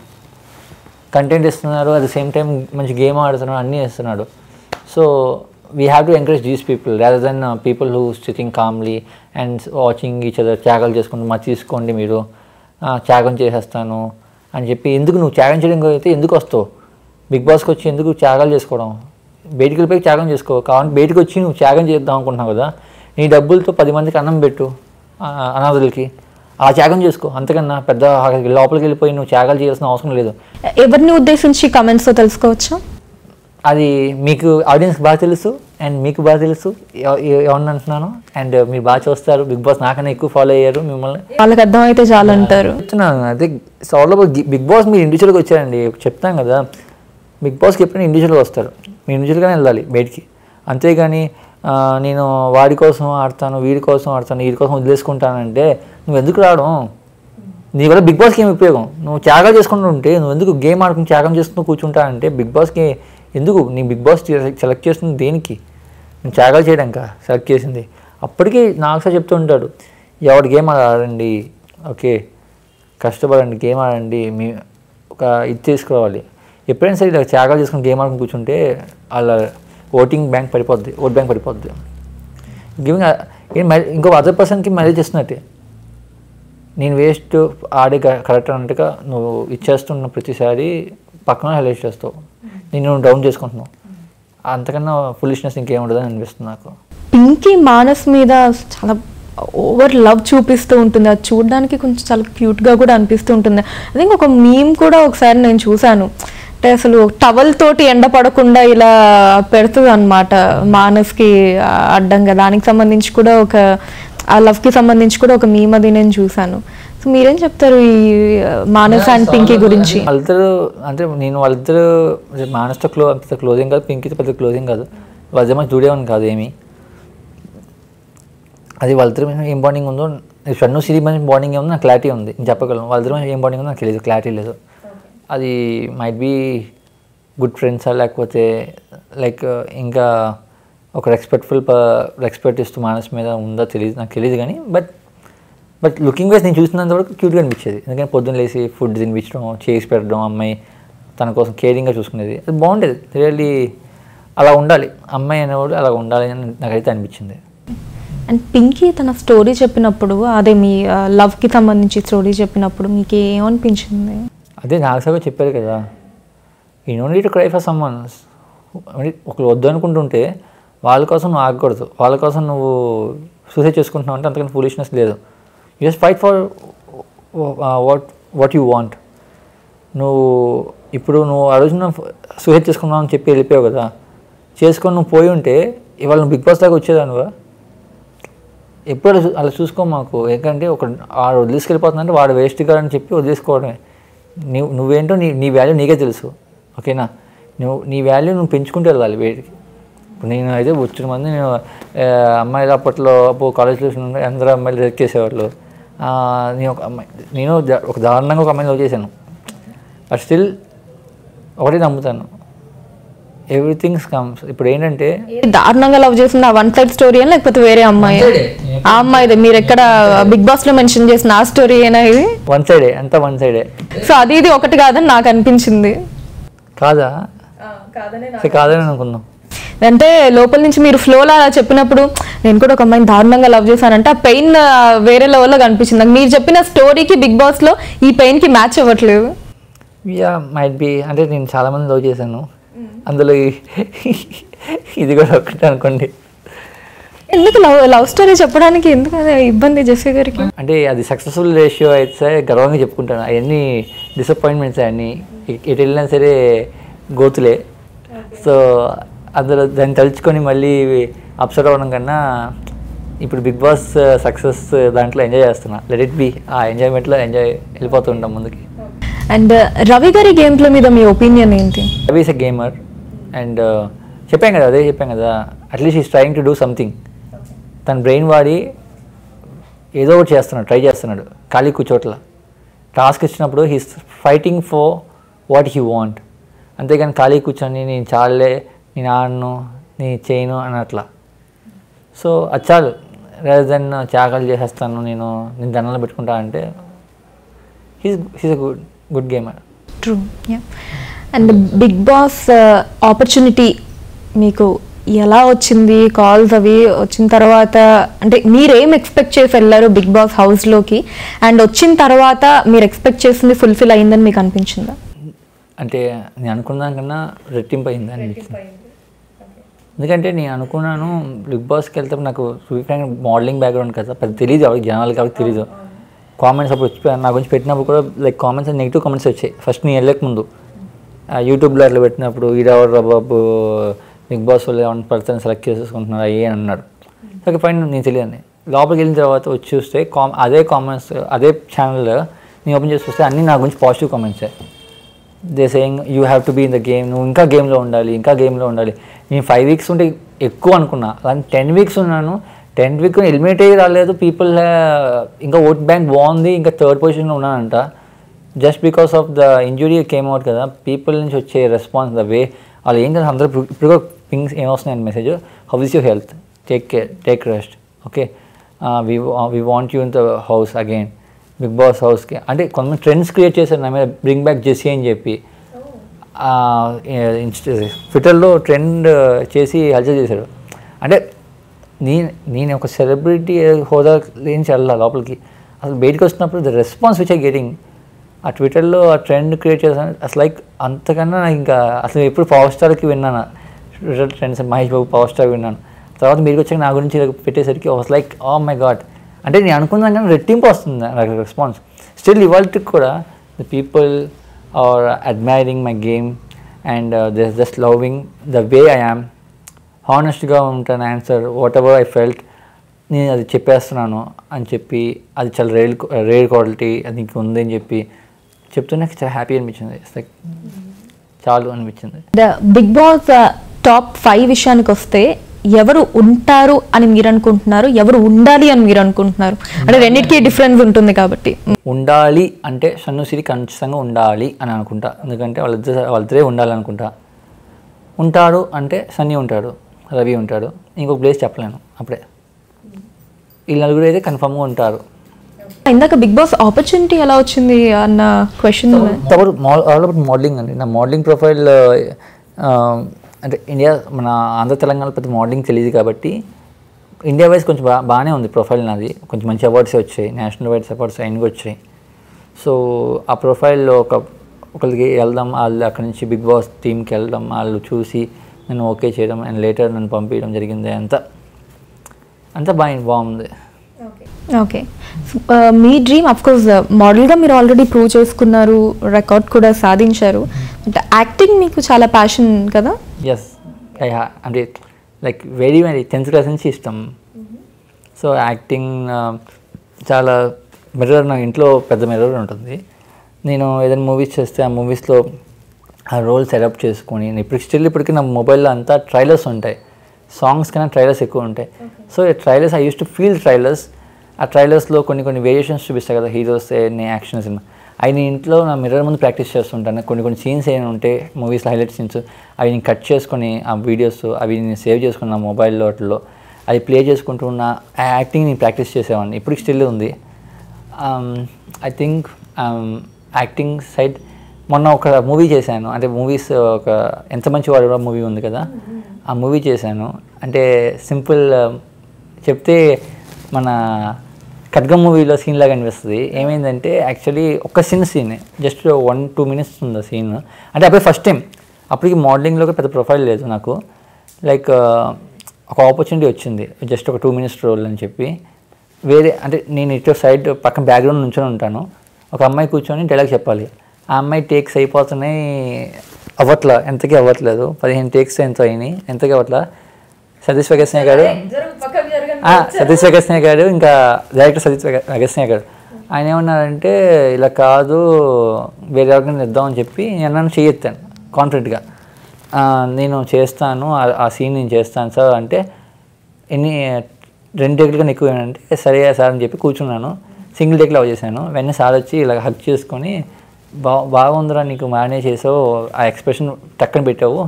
content ఇస్తున్నారు అట్ ద సేమ్ టైం మంచి గేమ్ ఆడుతున్నాడు అన్నీ ఇస్తున్నాడు so we have to encourage these people rather than people who sitting calmly and watching each other త్యాగాలు చేసుకుంటూ మా తీసుకోండి మీరు త్యాగం చేసేస్తాను అని చెప్పి ఎందుకు నువ్వు త్యాగం చేయడం అయితే ఎందుకు వస్తావు? బిగ్ బాస్కి వచ్చి ఎందుకు త్యాగాలు చేసుకోవడం? బయటికి వెళ్ళిపోయి త్యాగం చేసుకో. కావాలి బయటకు వచ్చి నువ్వు త్యాగం చేద్దాం అనుకుంటున్నావు కదా. నీ డబ్బులతో పది మందికి అన్నం పెట్టు అనాథులకి. ఆ త్యాగం చేసుకో. అంతకన్నా పెద్ద లోపలికి వెళ్ళిపోయి నువ్వు త్యాగాలు చేయాల్సిన అవసరం లేదు. ఎవరిని ఉద్దేశించి కమెంట్స్తో తెలుసుకోవచ్చా? అది మీకు ఆడియన్స్కి బాగా తెలుసు అండ్ మీకు బాగా తెలుసు. ఎవ- ఎవ- ఎవరిని అంటున్నాను అండ్ మీరు బాగా చూస్తారు. బిగ్ బాస్ నాకన్నా ఎక్కువ ఫాలో అయ్యారు మిమ్మల్ని. వాళ్ళకి అర్థమైతే చాలు అంటారు. అదే ఆల్ బిగ్ బాస్ మీరు ఇండివిజువల్గా వచ్చారండి. చెప్తాం కదా. బిగ్ బాస్కి ఎప్పుడైనా ఇండివిజువల్గా వస్తారు. మీరు ఇండివిజువల్గానే వెళ్ళాలి బయటికి. అంతేగాని నేను వాడి కోసం ఆడతాను వీడి కోసం ఆడతాను వీడి కోసం వదిలేసుకుంటానంటే నువ్వు ఎందుకు రావడం నీ వల్ల బిగ్ బాస్కి ఏం ఉపయోగం? నువ్వు త్యాగాలు చేసుకుంటూ ఉంటే నువ్వు ఎందుకు గేమ్ ఆడుకుని త్యాగం చేసుకుంటూ కూర్చుంటానంటే బిగ్ బాస్కి ఎందుకు? నీ బిగ్ బాస్ సెలెక్ట్ చేస్తుంది దేనికి? నేను త్యాగాలు చేయడానిక సెలెక్ట్ చేసింది. అప్పటికీ నాకు సార్ చెప్తూ ఉంటాడు ఎవరి గేమ్ ఆడండి ఓకే కష్టపడండి గేమ్ ఆడండి మీ ఒక ఇది తీసుకోవాలి. ఎప్పుడైనా సరే ఇలా త్యాగాలు చేసుకుని గేమ్ ఆడుకుని కూర్చుంటే వాళ్ళ ఓటింగ్ బ్యాంక్ పడిపోద్ది ఓట్ బ్యాంక్ పడిపోద్ది. గివింగ్ ఇంకో అదర్ పర్సన్కి మ్యారేజ్ చేస్తున్నట్టే. నేను వేస్ట్ ఆడే కరెక్ట్ అన్నట్టుగా నువ్వు ఇచ్చేస్తున్న ప్రతిసారి పక్కన హైలైట్ చేస్తావు. నేను డౌన్ చేసుకుంటున్నావు. అంతకన్నా ఫులిష్నెస్ ఇంకేం ఉండదని అనిపిస్తుంది నాకు. పింకీ మానస్ మీద చాలా ఓవర్ లవ్ చూపిస్తూ ఉంటుంది. అది చూడడానికి కొంచెం చాలా క్యూట్గా కూడా అనిపిస్తూ ఉంటుంది. ఐ థింక్ ఒక మీమ్ కూడా ఒకసారి నేను చూశాను. అంటే అసలు టవల్ తోటి ఎండ పడకుండా ఇలా పెడుతుంది అనమాట మానస్కి అడ్డంగా. దానికి సంబంధించి కూడా ఒక ఆ లవ్కి సంబంధించి కూడా ఒక మీమ్ అది నేను చూశాను. సో మీరేం చెప్తారు ఈ మానస్ అండ్ పింకీ గురించి? వాళ్ళిద్దరు అంటే నేను వాళ్ళిద్దరు మానస్తో క్లో అంత క్లోజింగ్ కాదు పింకీతో పెద్ద క్లోజింగ్ కాదు. వాళ్ళిద్దరు మంచి చూడేవాని కాదు ఏమి. అది వాళ్ళిద్దరి మీద ఏం బాండింగ్ ఉందో షన్ను సిరి మంచి బాండింగ్ ఏముందో నాకు క్లారిటీ ఉంది. నేను చెప్పగలను. వాళ్ళిద్దరి మీద ఏం బాండింగ్ ఉందో నాకు తెలియదు క్లారిటీ లేదు. అది మైట్ బీ గుడ్ ఫ్రెండ్సా లేకపోతే లైక్ uh, ఇంకా ఒక రెస్పెక్ట్ఫుల్ రెస్పెక్ట్ ఇస్తూ మానస్ మీద ఉందో తెలియదు నాకు తెలియదు కానీ బట్ బట్ లుకింగ్ వైజ్ నేను చూసినంత వరకు క్యూట్గా అనిపించేది. ఎందుకంటే పొద్దున్న లేసి ఫుడ్ తినిపించడం చేసి పెట్టడం అమ్మాయి తన కోసం కేరింగ్గా చూసుకునేది అది బాగుండేది. రియల్లీ అలా ఉండాలి. అమ్మాయి అనేవాడు అలా ఉండాలి అని నాకైతే అనిపించింది. అండ్ పింకీ తన స్టోరీ చెప్పినప్పుడు అదే మీ uh, లవ్కి సంబంధించి స్టోరీ చెప్పినప్పుడు మీకు ఏమనిపించింది? అదే నాగసాగర్ చెప్పారు కదా. ఈ no need cry for someone ఒకరు వద్దు అనుకుంటుంటే వాళ్ళ కోసం నువ్వు ఆగకూడదు. వాళ్ళ కోసం నువ్వు సూసైడ్ చేసుకుంటున్నావు అంటే అంతకన్నా ఫూలిష్నెస్ లేదు. Just fight for what what you want నువ్వు ఇప్పుడు నువ్వు ఆ రోజున సూసైడ్ చేసుకున్నావు అని చెప్పి వెళ్ళిపోయావు కదా. చేసుకొని నువ్వు పోయి ఉంటే ఇవాళ నువ్వు బిగ్ బాస్ దాకా వచ్చేదానువా ఎప్పుడు అలా చూసుకో మాకు. ఎందుకంటే ఒక వాడు వదిలేసుకెళ్ళిపోతుందంటే వాడు వేస్ట్ కాదని చెప్పి వదిలేసుకోవడమే. నువ్వు నువ్వేంటో నీ నీ వాల్యూ నీకే తెలుసు. ఓకేనా? నువ్వు నీ వాల్యూ నువ్వు పెంచుకుంటూ వెళ్ళాలి వేడికి. ఇప్పుడు నేను అయితే వచ్చిన మంది నేను అమ్మాయిలు అప్పట్లో అప్పుడు కాలేజ్లో అందరూ అమ్మాయిలు రిజెక్ట్ చేసేవాళ్ళు. నేను ఒక అమ్మాయి నేను ఒక దారుణంగా ఒక అమ్మాయిని లవ్ చేశాను. బట్ స్టిల్ ఒకటే నమ్ముతాను. ఎవ్రీథింగ్ కమ్స్ ఇప్పుడు ఏంటంటే దారుణంగా లవ్ చేసింది ఆ వన్ సైడ్ స్టోరీ లేకపోతే వేరే అమ్మాయి? ఆ అమ్మాయిదే. మీరు ఎక్కడ బిగ్ బాస్లో మెన్షన్ చేసిన ఆ స్టోరీ ఏనా ఇది? వన్ సైడే అంతా వన్ సైడే సో అది ఇది ఒకటి కాదని నాకు అనిపించింది. కాదా? కాదని అనుకుందాం. అంటే లోపల నుంచి మీరు ఫ్లోలో అలా చెప్పినప్పుడు నేను కూడా ఒక అమ్మాయిని దారుణంగా లవ్ చేశానంటే ఆ పెయిన్ వేరే లెవెల్లో కనిపించింది. నాకు మీరు చెప్పిన స్టోరీకి బిగ్ బాస్లో ఈ పెయిన్కి మ్యాచ్ అవ్వట్లేదు. యా మైట్ బి అంటే నేను చాలామంది లవ్ చేశాను. అందులో ఇది కూడా ఒకటి అనుకోండి. ఎందుకు లవ్ లవ్ స్టోరీ చెప్పడానికి ఎందుకు ఇబ్బంది జెస్సీ గారికి? అంటే అది సక్సెస్ఫుల్ రేషియో అయితే గర్వంగా చెప్పుకుంటాను. అవన్నీ డిసప్పాయింట్మెంట్స్ అన్నీ. ఎటు వెళ్ళినా సరే గోతులే. సో అందులో దాన్ని తలుచుకొని మళ్ళీ అప్సెట్ అవ్వడం కన్నా ఇప్పుడు బిగ్ బాస్ సక్సెస్ దాంట్లో ఎంజాయ్ చేస్తున్నా. లెట్ ఇట్ బి ఆ ఎంజాయ్మెంట్లో ఎంజాయ్ వెళ్ళిపోతూ ఉంటాం ముందుకి. అండ్ రవి గారి గేమ్ ప్లే మీద మీ ఒపీనియన్ ఏంటి? Ravi is a gamer and చెప్పాం కదా అదే చెప్పాం కదా at least is trying to do something తన బ్రెయిన్ వాడి ఏదో ఒకటి చేస్తున్నాడు ట్రై చేస్తున్నాడు ఖాళీ కూర్చోట్ల. టాస్క్ ఇచ్చినప్పుడు he's fighting for what he want అంతేగాని ఖాళీ కూర్చొని నేను చాలే నేను ఆడను నేను చేయను అని అట్లా సో అది చాలు. రేదర్ దెన్ త్యాగాలు చేసేస్తాను నేను నేను దండలు పెట్టుకుంటా అంటే he's he's a good good gamer true and Bigg Boss opportunity మీకు ఎలా వచ్చింది? కాల్స్ అవి వచ్చిన తర్వాత అంటే మీరు ఏం ఎక్స్పెక్ట్ చేసి వెళ్ళారు బిగ్ బాస్ హౌస్లోకి అండ్ వచ్చిన తర్వాత మీరు ఎక్స్పెక్ట్ చేసింది ఫుల్ఫిల్ అయిందని మీకు అనిపించిందా? అంటే నేను అనుకున్న దానికన్నా రెట్టింపు అయింది అనిపించింది. ఎందుకంటే నేను అనుకున్నాను బిగ్ బాస్కి వెళ్తే నాకు ఫ్రాంక్ మోడలింగ్ బ్యాక్గ్రౌండ్ కదా పెద్ద తెలియదు ఎవరికి జనాలకి ఎవరికి తెలియదు కామెంట్స్ అప్పుడు వచ్చి నా గురించి పెట్టినప్పుడు కూడా లైక్ కామెంట్స్ నెగిటివ్ కామెంట్స్ వచ్చాయి. ఫస్ట్ నేను వెళ్ళక ముందు. యూట్యూబ్లో అట్లా పెట్టినప్పుడు ఈడవర్ బాబు? బిగ్ బాస్ వాళ్ళు వన్ పర్సన్ సెలెక్ట్ చేసేసుకుంటున్నారు? అయ్యే అని అన్నాడు. ఓకే ఫైన్ నేను తెలియదు లోపలికి వెళ్ళిన తర్వాత వచ్చి చూస్తే కామ్ అదే కామెంట్స్ అదే ఛానల్ నేను ఓపెన్ చేసి చూస్తే అన్నీ నా గురించి positive కామెంట్సే they saying you have to be in the game నువ్వు ఇంకా గేమ్లో ఉండాలి ఇంకా గేమ్లో ఉండాలి. నేను ఫైవ్ వీక్స్ ఉంటే ఎక్కువ అనుకున్నా. కానీ టెన్ వీక్స్ ఉన్నాను. టెన్ వీక్ ఎలిమినేట్ అయ్యి రాలేదు. పీపుల్ ఇంకా ఓట్ బ్యాంక్ బాగుంది ఇంకా థర్డ్ పొజిషన్లో ఉన్నానంట. Just because of the injury came out కదా పీపుల్ నుంచి వచ్చే రెస్పాన్స్ ద వే వాళ్ళు ఏం కదా అందరూ ఇప్పుడు pings ఏమొస్తున్నాయి message how is your health take care take rest okay we we want you in the house again Bigg Boss హౌస్కి అంటే కొంతమంది ట్రెండ్స్ క్రియేట్ చేశారు నా మీద బ్రింగ్ బ్యాక్ జెస్సీ అని చెప్పి. ట్విట్టర్లో ట్రెండ్ చేసి హల్చల్ చేశాడు అంటే నేను నేను ఒక సెలబ్రిటీ హోదా నుంచి వెళ్ళాలి లోపలికి అసలు బయటకు వస్తున్నప్పుడు the response which I getting ఆ ట్విట్టర్లో ఆ ట్రెండ్ క్రియేట్ చేశాను అసలు లైక్ అంతకన్నా నాకు ఇంకా అసలు ఎప్పుడు పవర్ స్టార్కి విన్నాను Twitter trends Mahesh Babu power star విన్నాను తర్వాత మీరు వచ్చాక నా గురించి ఇలా పెట్టేసరికి was like oh my God అంటే నేను అనుకున్నాను కానీ రెట్టింపు వస్తుంది నాకు రెస్పాన్స్ స్టిల్ ఇవాళకి కూడా the people are admiring my game and this just loving the way I am హానెస్ట్గా ఉంటాను answer whatever I felt నేను అది చెప్పేస్తున్నాను అని చెప్పి అది చాలా రేర్ రేర్ క్వాలిటీ అది ఇంక ఉంది అని చెప్పి చెప్తే నాకు చాలా హ్యాపీ అనిపించింది. లైక్ చాలు అనిపించింది. The Bigg Boss top five విషయానికి వస్తే ఎవరు ఉంటారు అని మీరు అనుకుంటున్నారు ఎవరు ఉండాలి అని మీరు అనుకుంటున్నారు? అంటే రెండింటికి డిఫరెన్స్ ఉంటుంది కాబట్టి. ఉండాలి అంటే సన్నుసిరి ఖచ్చితంగా ఉండాలి అని అనుకుంటా. ఎందుకంటే వాళ్ళిద్దరు వాళ్ళిద్దరే ఉండాలి అనుకుంటా ఉంటాడు అంటే సన్నీ ఉంటాడు. రవి ఉంటాడు. ఇంకొక ప్లేస్ చెప్పలేను. అప్పుడే. వీళ్ళు నలుగురు అయితే కన్ఫామ్గా ఉంటారు. ఇందాక బిగ్ బాస్ ఆపర్చునిటీ ఎలా వచ్చింది అన్న క్వశ్చన్ తప్పుడు ఆల్ అబౌట్ మోడలింగ్ అండి. నా మోడలింగ్ ప్రొఫైల్ అంటే ఇండియా మన ఆంధ్ర తెలంగాణ పెద్ద మోడలింగ్ తెలియదు కాబట్టి ఇండియా వైజ్ కొంచెం బా బాగానే ఉంది ప్రొఫైల్ నాది. కొంచెం మంచి అవార్డ్స్ వచ్చాయి. నేషనల్ అవార్డ్స్ అవార్డ్స్ అయినవి వచ్చాయి. సో ఆ ప్రొఫైల్లో ఒక ఒకరికి వెళ్దాం వాళ్ళు అక్కడి నుంచి బిగ్ బాస్ టీంకి వెళ్దాం వాళ్ళు చూసి నన్ను ఓకే చేయడం అండ్ లేటర్ నన్ను పంపించడం జరిగింది అంతా. అంతా బాగా బాగుంది. ఓకే. మీ డ్రీమ్ అఫ్ కోర్స్ మోడల్గా మీరు ఆల్రెడీ ప్రూవ్ చేసుకున్నారు రికార్డ్ కూడా సాధించారు. బట్ యాక్టింగ్ మీకు చాలా ప్యాషన్ కదా? ఎస్ అంటే like very very tenth class నుంచి ఇష్టం. సో యాక్టింగ్ చాలా మిర్రర్ నా ఇంట్లో పెద్ద మిర్రర్ ఉంటుంది. నేను ఏదైనా మూవీస్ చేస్తే ఆ మూవీస్లో ఆ రోల్ సెటప్ చేసుకొని ఇప్పుడు స్టిల్ ఇప్పటికీ నా మొబైల్లో అంతా ట్రైలర్స్ ఉంటాయి. సాంగ్స్ కన్నా ట్రైలర్స్ ఎక్కువ ఉంటాయి. So trailers I use to feel trailers ఆ ట్రైలర్స్లో కొన్ని కొన్ని వేరియేషన్స్ చూపిస్తాయి కదా హీరోస్ యాక్షన్ సినిమా. అవి నేను ఇంట్లో నా మిర్రర్ ముందు ప్రాక్టీస్ చేస్తుంటాను. కొన్ని కొన్ని సీన్స్ ఏమైనా ఉంటే మూవీస్లో హైలైట్ సీన్స్ అవి నేను కట్ చేసుకొని ఆ వీడియోస్ అవి నేను సేవ్ చేసుకున్న నా మొబైల్లో వాటిలో అది ప్లే చేసుకుంటూ ఉన్న ఆ యాక్టింగ్ నేను ప్రాక్టీస్ చేసేవాడిని. ఇప్పటికి స్టిల్ ఉంది. ఐ థింక్ యాక్టింగ్ సైడ్ మొన్న ఒక మూవీ చేశాను. అంటే మూవీస్ ఒక ఎంత మంచి వాడు మూవీ ఉంది కదా. ఆ మూవీ చేశాను. అంటే సింపుల్ um, చెప్తే మన ఖడ్గం మూవీలో సీన్ లాగా అనిపిస్తుంది. ఏమైందంటే యాక్చువల్లీ ఒక చిన్న scene just one two minutes ఉంది సీన్ అంటే అప్పుడు ఫస్ట్ టైం అప్పటికి మోడలింగ్లో పెద్ద ప్రొఫైల్ లేదు నాకు. లైక్ uh, ఒక ఆపర్చునిటీ వచ్చింది. జస్ట్ ఒక టూ మినిట్స్ రోల్ అని చెప్పి. వేరే అంటే నేను ఇటు సైడ్ పక్కన బ్యాక్గ్రౌండ్ నుంచొని ఉంటాను. ఒక అమ్మాయి కూర్చొని డైలాగ్ చెప్పాలి. ఆ అమ్మాయి టేక్స్ అయిపోతున్నాయి. అవ్వట్లా ఎంతకీ అవ్వట్లేదు. పదిహేను టేక్స్ ఎంత అయినాయి. ఎంతకీ అవ్వట్లా? సతీష్ వెగస్నే గారు. సతీష్ అగస్త్య గారు ఇంకా డైరెక్టర్ సతీష్ అగస్త్య గారు. ఆయన ఏమన్నారంటే ఇలా కాదు వేరే ఎవరికైనా ఇద్దామని చెప్పి నేను నన్ను చేయెత్తాను కాన్ఫిడెంట్గా నేను చేస్తాను ఆ- సీన్ నేను చేస్తాను సార్ అంటే ఎన్ని రెండు టేకులు కన్నా ఎక్కువ అంటే సరే సార్ అని చెప్పి కూర్చున్నాను. సింగిల్ టేక్ లవ్ చేశాను. వెంటనే సార్ వచ్చి ఇలా హక్ చేసుకొని బా బాగుందిరా నీకు మేనేజ్ చేసావు. ఆ ఎక్స్ప్రెషన్ టక్కన పెట్టావు.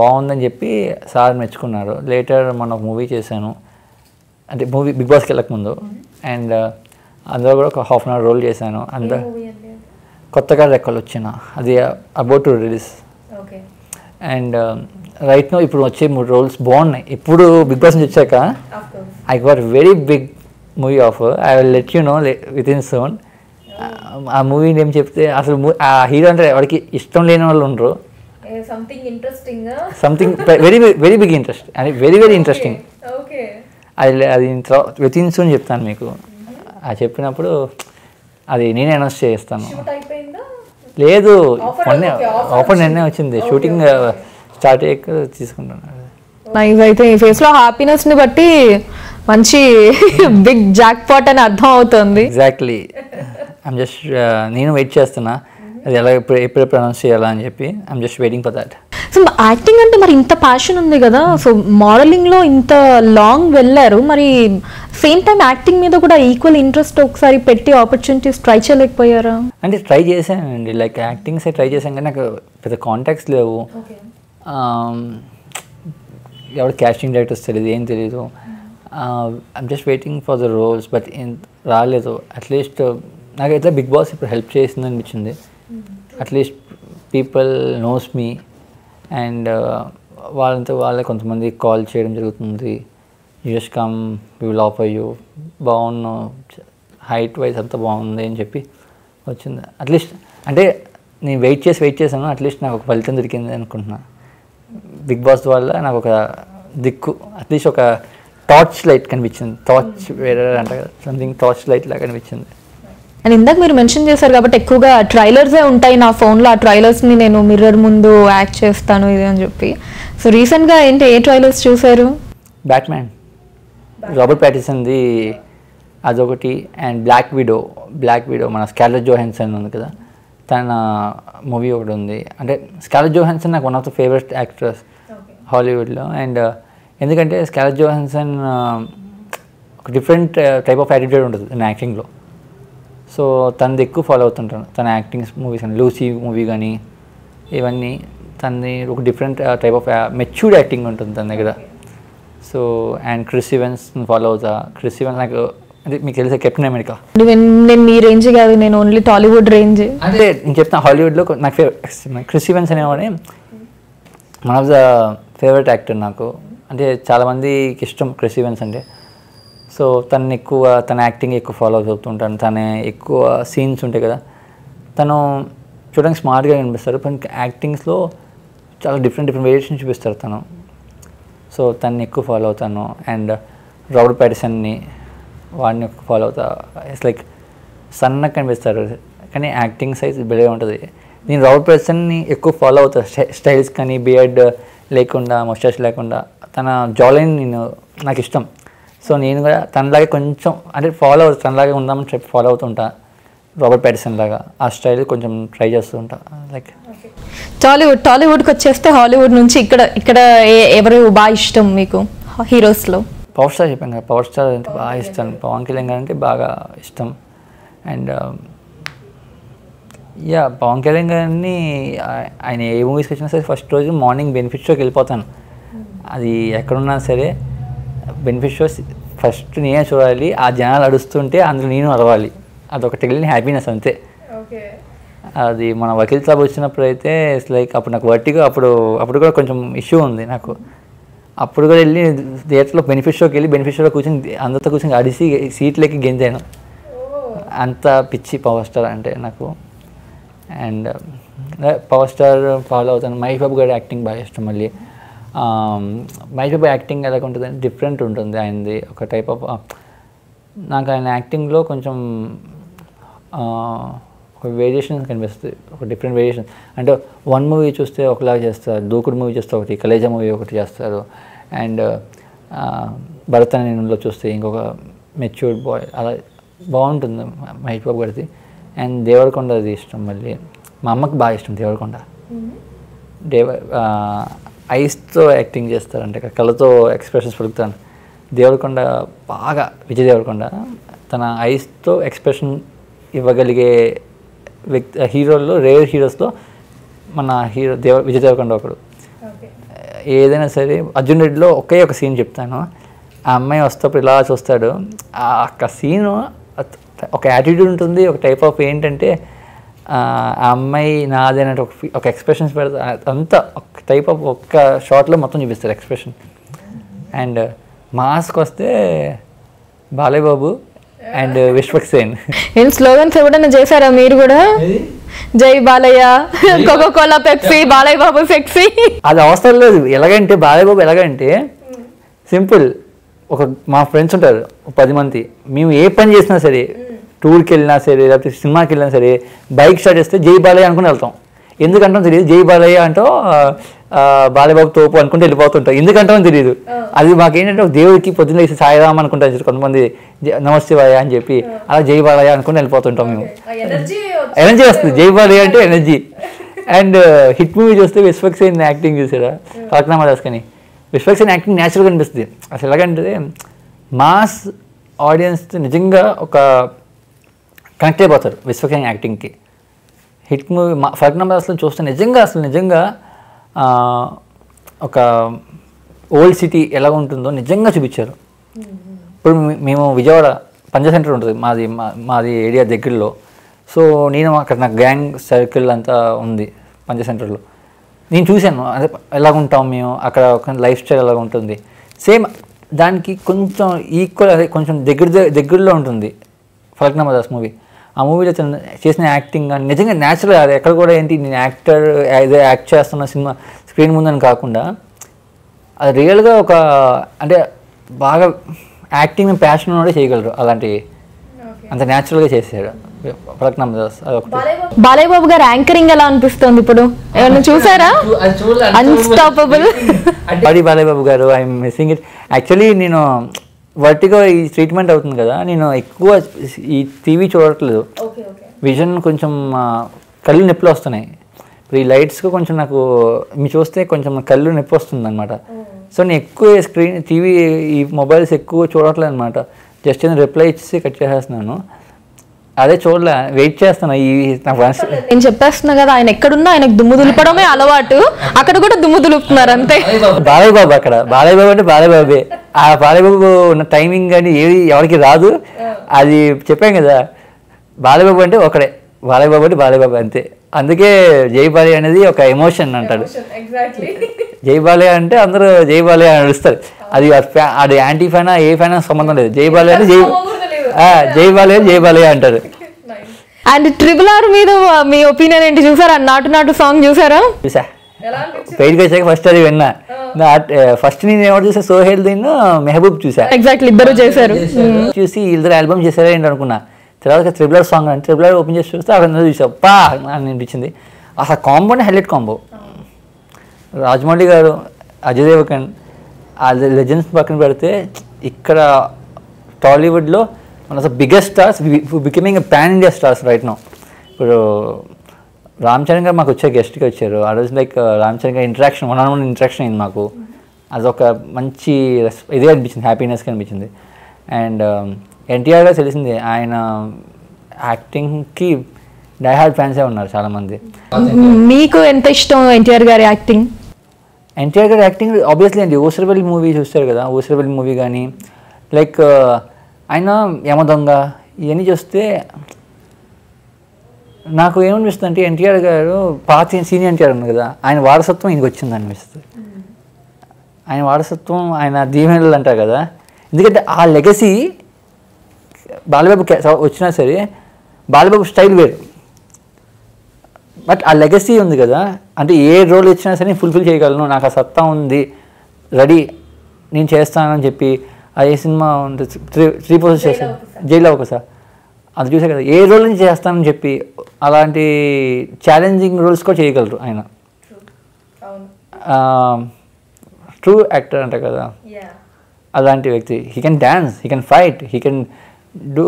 బాగుందని చెప్పి సార్ మెచ్చుకున్నారు. లేటర్ మన మూవీ చేశాను. అంటే మూవీ బిగ్ బాస్కి వెళ్ళకముందు అండ్ అందులో కూడా ఒక హాఫ్ అన్ అవర్ రోల్ చేశాను. అండ్ కొత్తగా రెక్కలు వచ్చిన. అది about to release and right now ఇప్పుడు వచ్చే మూడు రోల్స్ బాగున్నాయి. ఇప్పుడు బిగ్ బాస్ నుంచి వచ్చాక I got very big movie offer I will let you know within soon ఆ మూవీ నేమ్ చెప్తే అసలు ఆ హీరో అంటే ఎవరికి ఇష్టం లేని వాళ్ళు ఉండరు. Something interesting something very very big interest అది వెరీ వెరీ ఇంట్రెస్టింగ్ ఓకే అది అది విత్ ఇన్ సోన్ చెప్తాను మీకు. అది చెప్పినప్పుడు అది నేనే అనౌన్స్ చేస్తాను. లేదు. మొన్నే ఆఫర్ నిన్నే వచ్చింది. షూటింగ్ స్టార్ట్ అయ్యాక తీసుకుంటాను నైస్ అయితే ఈ ఫేస్లో హ్యాపీనెస్ని బట్టి మంచి బిగ్ జాక్ పాట్ అని అర్థం అవుతుంది. ఎగ్జాక్ట్లీ ఐమ్ జస్ట్ నేను వెయిట్ చేస్తున్నా. అది ఎలా ఎప్పుడు ఎప్పుడెప్పుడు అనౌన్స్ చేయాలా అని చెప్పి. I'm just waiting for that so acting అంటే మరి ఇంత ప్యాషన్ ఉంది కదా. సో మోడలింగ్లో ఇంత లాంగ్ వెళ్ళారు. మరి సేమ్ టైం యాక్టింగ్ మీద కూడా ఈక్వల్ ఇంట్రెస్ట్ ఒకసారి పెట్టి ఆపర్చునిటీస్ ట్రై చేయలేకపోయారా? అంటే ట్రై చేశానండి. లైక్ యాక్టింగ్స్ ట్రై చేశాను కానీ నాకు పెద్ద కాంటాక్ట్స్ లేవు. ఎవరు క్యాస్టింగ్ డైరెక్టర్స్ తెలియదు ఏం తెలియదు I'm just waiting for the roles but రాలేదు. అట్లీస్ట్ నాకైతే బిగ్ బాస్ ఇప్పుడు హెల్ప్ చేసింది అనిపించింది at least people knows me and వాళ్ళంతా వాళ్ళే కొంతమంది కాల్ చేయడం జరుగుతుంది. Just come will offer you బాగున్నావు హైట్ వైజ్ అంతా బాగుంది అని చెప్పి వచ్చింది. అట్లీస్ట్ అంటే నేను వెయిట్ చేసి వెయిట్ చేశాను. అట్లీస్ట్ నాకు ఒక ఫలితం దొరికింది అనుకుంటున్నా. బిగ్ బాస్ వల్ల నాకు ఒక దిక్కు అట్లీస్ట్ ఒక టార్చ్ లైట్ కనిపించింది టార్చ్ వేరే అంట కదా సంథింగ్ టార్చ్ లైట్ లాగా కనిపించింది. అండ్ ఇందాక మీరు మెన్షన్ చేశారు కాబట్టి ఎక్కువగా ట్రైలర్సే ఉంటాయి నా ఫోన్లో ఆ ట్రైలర్స్ని నేను మిర్రర్ ముందు యాక్ట్ చేస్తాను ఇది అని చెప్పి. సో రీసెంట్గా ఏంటి? ఏ ట్రైలర్స్ చూసారు బ్యాట్మ్యాన్ రాబర్ట్ ప్యాటిసన్ది అదొకటి. And Black Widow Black Widow మన స్కాలర్ జోహెన్సన్ ఉంది కదా. తన మూవీ ఒకటి ఉంది. అంటే స్కాలర్ జోహెన్సన్ నాకు one of the favourite actors హాలీవుడ్లో అండ్ ఎందుకంటే స్కాలర్ జోహెన్సన్ ఒక డిఫరెంట్ టైప్ ఆఫ్ యాటిట్యూడ్ ఉంటుంది తన యాక్టింగ్లో సో తనది ఎక్కువ ఫాలో అవుతుంటాను. తన యాక్టింగ్ మూవీస్ కానీ లూసీ మూవీ కానీ ఇవన్నీ తనది ఒక different type of matured acting ఉంటుంది తన దగ్గర. So and Chris Evans follow అవుతా క్రిస్ ఈవెన్స్ నాకు అంటే మీకు తెలిసే కెప్టెన్ అమెరికా నేను మీ రేంజ్ కాదు నేను ఓన్లీ టాలీవుడ్ రేంజ్ అంటే నేను చెప్తాను హాలీవుడ్లో నాకు favourite Chris Evans అనేవాడే one of the favourite actor నాకు. అంటే చాలామందికి ఇష్టం క్రిస్ ఈవెన్స్ అంటే. సో తను ఎక్కువ తన యాక్టింగ్ ఎక్కువ ఫాలో అవుతుంటాను తనే ఎక్కువ సీన్స్ ఉంటాయి కదా. తను చూడడానికి స్మార్ట్గా కనిపిస్తారు కానీ యాక్టింగ్స్లో చాలా డిఫరెంట్ డిఫరెంట్ వేరియేషన్ చూపిస్తారు తను. సో తన్ని ఎక్కువ ఫాలో అవుతాను. అండ్ రాబర్ట్ ప్యాటిసన్ని వాడిని ఎక్కువ ఫాలో అవుతా. ఇట్స్ లైక్ సన్నగా కనిపిస్తారు కానీ యాక్టింగ్ సైజ్ బెడే ఉంటుంది. నేను రాబర్ట్ ప్యాటిసన్ని ఎక్కువ ఫాలో అవుతా. స్టైల్స్ కానీ బియర్డ్ లేకుండా మొస్టాష్ లేకుండా. తన జాలైన్ నేను నాకు ఇష్టం. సో నేను కూడా తనలాగే కొంచెం అంటే ఫాలో అవుతా తనలాగే ఉందామని చెప్పి ఫాలో అవుతుంటా. రాబర్ట్ ప్యాటిసన్ లాగా. ఆ స్టైల్ కొంచెం ట్రై చేస్తూ ఉంటా. లైక్ టాలీవుడ్ టాలీవుడ్కి వచ్చేస్తే హాలీవుడ్ నుంచి ఇక్కడ ఇక్కడ ఎవరు బాగా ఇష్టం మీకు? హీరోస్లో పవర్ స్టార్ చెప్పాను కదా. పవర్ స్టార్ అంటే బాగా ఇష్టం. పవన్ కళ్యాణ్ గారు అంటే బాగా ఇష్టం. అండ్ యా పవన్ కళ్యాణ్ గారిని ఆయన ఏ మూవీస్కి వచ్చినా సరే ఫస్ట్ రోజు మార్నింగ్ బెనిఫిట్ షోకి వెళ్ళిపోతాను. అది ఎక్కడున్నా సరే బెనిఫిట్ షోస్ ఫస్ట్ నేనే చూడాలి ఆ జనాలు అడుస్తుంటే అందులో నేను అరవాలి అదొక తెలియని హ్యాపీనెస్ అంతే. అది మన వకీల్ సాబ్ వచ్చినప్పుడు అయితే ఇట్స్ లైక్ అప్పుడు నాకు వర్టిగా అప్పుడు అప్పుడు కూడా కొంచెం ఇష్యూ ఉంది నాకు. అప్పుడు కూడా వెళ్ళి థియేటర్లో బెనిఫిట్ షోకి వెళ్ళి బెనిఫిట్ షోలో కూర్చొని అందరితో కూర్చొని అడిసి సీట్లకి గెంతాను. అంత పిచ్చి పవర్ స్టార్ అంటే నాకు. అండ్ పవర్ స్టార్ ఫాలో అవుతాను. మహేష్ బాబు గారి యాక్టింగ్ బాగా ఇష్టం మళ్ళీ. బాబు యాక్టింగ్ ఎలా ఉంటుంది అంటే డిఫరెంట్ ఉంటుంది. ఆయనది ఒక టైప్ ఆఫ్ నాకు ఆయన యాక్టింగ్లో కొంచెం ఒక వేరియేషన్ కనిపిస్తుంది. ఒక డిఫరెంట్ వేరియేషన్ అంటే వన్ మూవీ చూస్తే ఒకలాగా చేస్తారు. దూకుడు మూవీ చూస్తే ఒకటి కలేజా మూవీ ఒకటి చేస్తారు. అండ్ భరత్ నేనులో చూస్తే ఇంకొక మెచ్యూర్డ్ బాయ్ అలా బాగుంటుంది మహేష్ బాబు గారిది. అండ్ దేవరకొండది ఇష్టం మళ్ళీ. మా అమ్మకి బాగా ఇష్టం దేవరకొండ. దేవ ఐస్తో యాక్టింగ్ చేస్తారు. అంటే కళ్ళతో ఎక్స్ప్రెషన్స్ పలుకుతాను. దేవరకొండ బాగా విజయ్ దేవరకొండ తన ఐస్తో ఎక్స్ప్రెషన్ ఇవ్వగలిగే వ్యక్తి హీరోల్లో రేర్ హీరోస్లో మన హీరో దేవ విజయ్ దేవరకొండ ఒకడు. ఏదైనా సరే అర్జున్ రెడ్డిలో ఒకే ఒక సీన్ చెప్తాను. ఆ అమ్మాయి వస్తేప్పుడు ఇలా చూస్తాడు. ఆ ఒక్క సీను ఒక యాటిట్యూడ్ ఉంటుంది. ఒక టైప్ ఆఫ్ ఏంటంటే ఆ అమ్మాయి నాది అన్నట్టు ఒక ఎక్స్ప్రెషన్స్ పెడతా అంతా ఒక టైప్ ఆఫ్ ఒక్క షార్ట్లో మొత్తం చూపిస్తారు ఎక్స్ప్రెషన్ అండ్ మాస్క్ వస్తే బాలయ్య బాబు అండ్ విశ్వక్ సేన్. ఏం స్లోగన్స్ ఎవడన్నా చేశారా మీరు కూడా? జై Balayya Coca Cola Pepsi Balayya Babu sexy అది అవసరం లేదు. ఎలాగంటే బాలయ్య బాబు ఎలాగంటే సింపుల్. ఒక మా ఫ్రెండ్స్ ఉంటారు పది మంది. మేము ఏ పని చేసినా సరే టూర్కి వెళ్ళినా సరే లేకపోతే సినిమాకి వెళ్ళినా సరే బైక్ స్టార్ట్ చేస్తే జై బాలయ్య అనుకుని వెళ్తాం. ఎందుకంటాం తెలియదు. జై బాలయ్య అంటూ బాలయ్య బాబు తోపు అనుకుంటే వెళ్ళిపోతుంటాం ఎందుకంటామో తెలియదు. అది మాకేంటంటే ఒక దేవుడికి పొద్దున్న లేసి సాయిరామ్ అనుకుంటారు చూడు కొంతమంది జై- నమస్తే బాలయ్య అని చెప్పి అలా జై బాలయ్య అనుకుని వెళ్ళిపోతుంటాం మేము. ఎనర్జీ వస్తుంది. జై బాలయ్య అంటే ఎనర్జీ. అండ్ హిట్ మూవీ చూస్తే విశ్వక్ సేన్ యాక్టింగ్ చూసారా? ఫలక్నామా దాస్ కానీ విశ్వక్ సేన్ యాక్టింగ్ న్యాచురల్గా అనిపిస్తుంది. అసలు ఎలాగంటే మాస్ ఆడియన్స్ నిజంగా ఒక కనెక్ట్ అయిపోతారు విశ్వక్ యాక్టింగ్కి. హిట్ మూవీ మా ఫర్గనాబాద్ అసలు చూస్తే నిజంగా అసలు నిజంగా ఒక ఓల్డ్ సిటీ ఎలా ఉంటుందో నిజంగా చూపించారు. ఇప్పుడు మేము విజయవాడ పంజ సెంటర్ ఉంటుంది మాది మా- మాది ఏరియా దగ్గరలో. సో నేను అక్కడ నా గ్యాంగ్ సర్కిల్ అంతా ఉంది పంజ సెంటర్లో. నేను చూశాను అదే ఎలా ఉంటాం మేము అక్కడ ఒక లైఫ్ స్టైల్ ఎలా ఉంటుంది. సేమ్ దానికి కొంచెం ఈక్వల్ అదే కొంచెం దగ్గర దగ్గరలో ఉంటుంది. ఫలక్నామా దాస్ మూవీ. ఆ మూవీలో తను చేసిన యాక్టింగ్ కానీ నిజంగా న్యాచురల్ అది ఎక్కడ కూడా ఏంటి నేను యాక్టర్ ఏదో యాక్ట్ చేస్తున్న సినిమా స్క్రీన్ ముందని కాకుండా అది రియల్గా ఒక అంటే బాగా యాక్టింగ్ ప్యాషన్ కూడా చేయగలరు అలాంటి అంత న్యాచురల్గా చేశాడు. బాలయ్య బాబు గారు యాంకరింగ్ ఎలా అనిపిస్తుంది ఇప్పుడు? ఏమన్నా చూసారా? అన్స్టాపబుల్ బాలయ్య బాబు గారు ఐఎమ్ మిస్సింగ్ ఇట్ యాక్చువల్లీ నేను వర్టిగా ఈ ట్రీట్మెంట్ అవుతుంది కదా నేను ఎక్కువ ఈ టీవీ చూడట్లేదు. విజన్ కొంచెం కళ్ళు నొప్పులు వస్తున్నాయి. ఇప్పుడు ఈ లైట్స్కి కొంచెం నాకు మీరు చూస్తే కొంచెం కళ్ళు నొప్పి వస్తుంది అనమాట సో నేను ఎక్కువ స్క్రీన్ టీవీ ఈ మొబైల్స్ ఎక్కువ చూడట్లేదు అనమాట జస్ట్ నేను రిప్లై ఇచ్చి కట్ చేసేస్తున్నాను. అదే చూడలే వెయిట్ చేస్తాను ఈ నేను చెప్పేస్తున్నా కదా ఆయన ఎక్కడున్నా ఆయనకు దుమ్ము దులపడమే అలవాటు. అక్కడ కూడా దుమ్ము దులుపుతున్నారు అంతే. బాలయ్య బాబు అక్కడ. బాలయ్య బాబు అంటే బాలయ్య బాబే ఆ బాలయ్య బాబు ఉన్న టైమింగ్ కానీ ఏది ఎవరికి రాదు. అది చెప్పాం కదా. బాలయ్య బాబు అంటే ఒకడే. బాలయ్య బాబు అంటే బాలయ్య బాబు అంతే. అందుకే జై బాలయ్య అనేది ఒక ఎమోషన్ అంటాడు. జై బాలయ్య అంటే అందరూ జై బాలయ్య అని అడుస్తారు అది అది యాంటీ ఫ్యాన్ ఏ ఫ్యాన్ సంబంధం లేదు. జై బాలయ్య అంటే జై జై బాలయ్య జై బాలయ్య అంటారు. అండ్ ట్రిపుల్ ఆర్ మీద మీ ఒపీనియన్ ఏంటి? చూసారా? నాటు నాటు సాంగ్ చూసారా? చూసా. పెయిడ్కి వచ్చాక ఫస్ట్ అది విన్నా. ఫస్ట్ నేను ఎవరు చూసా? సోహెల్ దీన్ మెహబూబ్ చూసా. ఎగ్జాక్ట్లీ ఇద్దరు చేశారు. చూసి ఇద్దరు ఆల్బమ్ చేశారా ఏంటి అనుకున్నా. తర్వాత త్రిబులర్ సాంగ్ అంటే త్రిబులర్ ఓపెన్ చేసి చూస్తే అక్కడ అందరూ చూసా పా అని అనిపించింది. అసలు కాంబోనే హైలైట్ కాంబో రాజమౌళి గారు అజయ్ దేవకన్ ఆ లెజెండ్స్ పక్కన పెడితే ఇక్కడ టాలీవుడ్లో మన అసలు biggest stars becoming pan India stars right now ఇప్పుడు రామ్ చరణ్ గారు మాకు వచ్చారు గెస్ట్గా వచ్చారు. ఆ రోజు like Ram Charan garu interaction one on one interaction అయింది మాకు. అదొక మంచి ఇదే అనిపించింది హ్యాపీనెస్గా అనిపించింది. అండ్ ఎన్టీఆర్ గారు తెలిసింది ఆయన యాక్టింగ్కి డైహార్డ్ ఫ్యాన్సే ఉన్నారు చాలామంది. మీకు ఎంత ఇష్టం ఎన్టీఆర్ గారి యాక్టింగ్ ఎన్టీఆర్ గారి యాక్టింగ్ ఆబ్వియస్లీ అండి ఊసరవెల్లి మూవీ చూస్తారు కదా ఊసరవెల్లి మూవీ కానీ లైక్ ఆయన యమదొంగ ఇవన్నీ చూస్తే నాకు ఏమనిపిస్తుంది అంటే ఎన్టీఆర్ గారు పాత సీనియర్ ఎన్టీఆర్ ఉంది కదా ఆయన వారసత్వం ఈయనకి వచ్చింది అనిపిస్తుంది. ఆయన వారసత్వం ఆయన దీవెనలు అంటారు కదా ఎందుకంటే ఆ లెగసీ బాలబాబు వచ్చినా సరే బాలబాబు స్టైల్ వేరు. బట్ ఆ లెగసీ ఉంది కదా అంటే ఏ రోల్ ఇచ్చినా సరే ఫుల్ఫిల్ చేయగలను నాకు ఆ సత్తా ఉంది రెడీ నేను చేస్తానని చెప్పి ఆ ఏ సినిమా ఉంటుంది త్రీ త్రీ పోజెస్ చేశాను జైలు ఒకసారి అది చూసా కదా ఏ రోల్ నుంచి చేస్తానని చెప్పి అలాంటి ఛాలెంజింగ్ రోల్స్ కూడా చేయగలరు ఆయన. ట్రూ యాక్టర్ అంట కదా. అలాంటి వ్యక్తి. He can dance he can fight he can do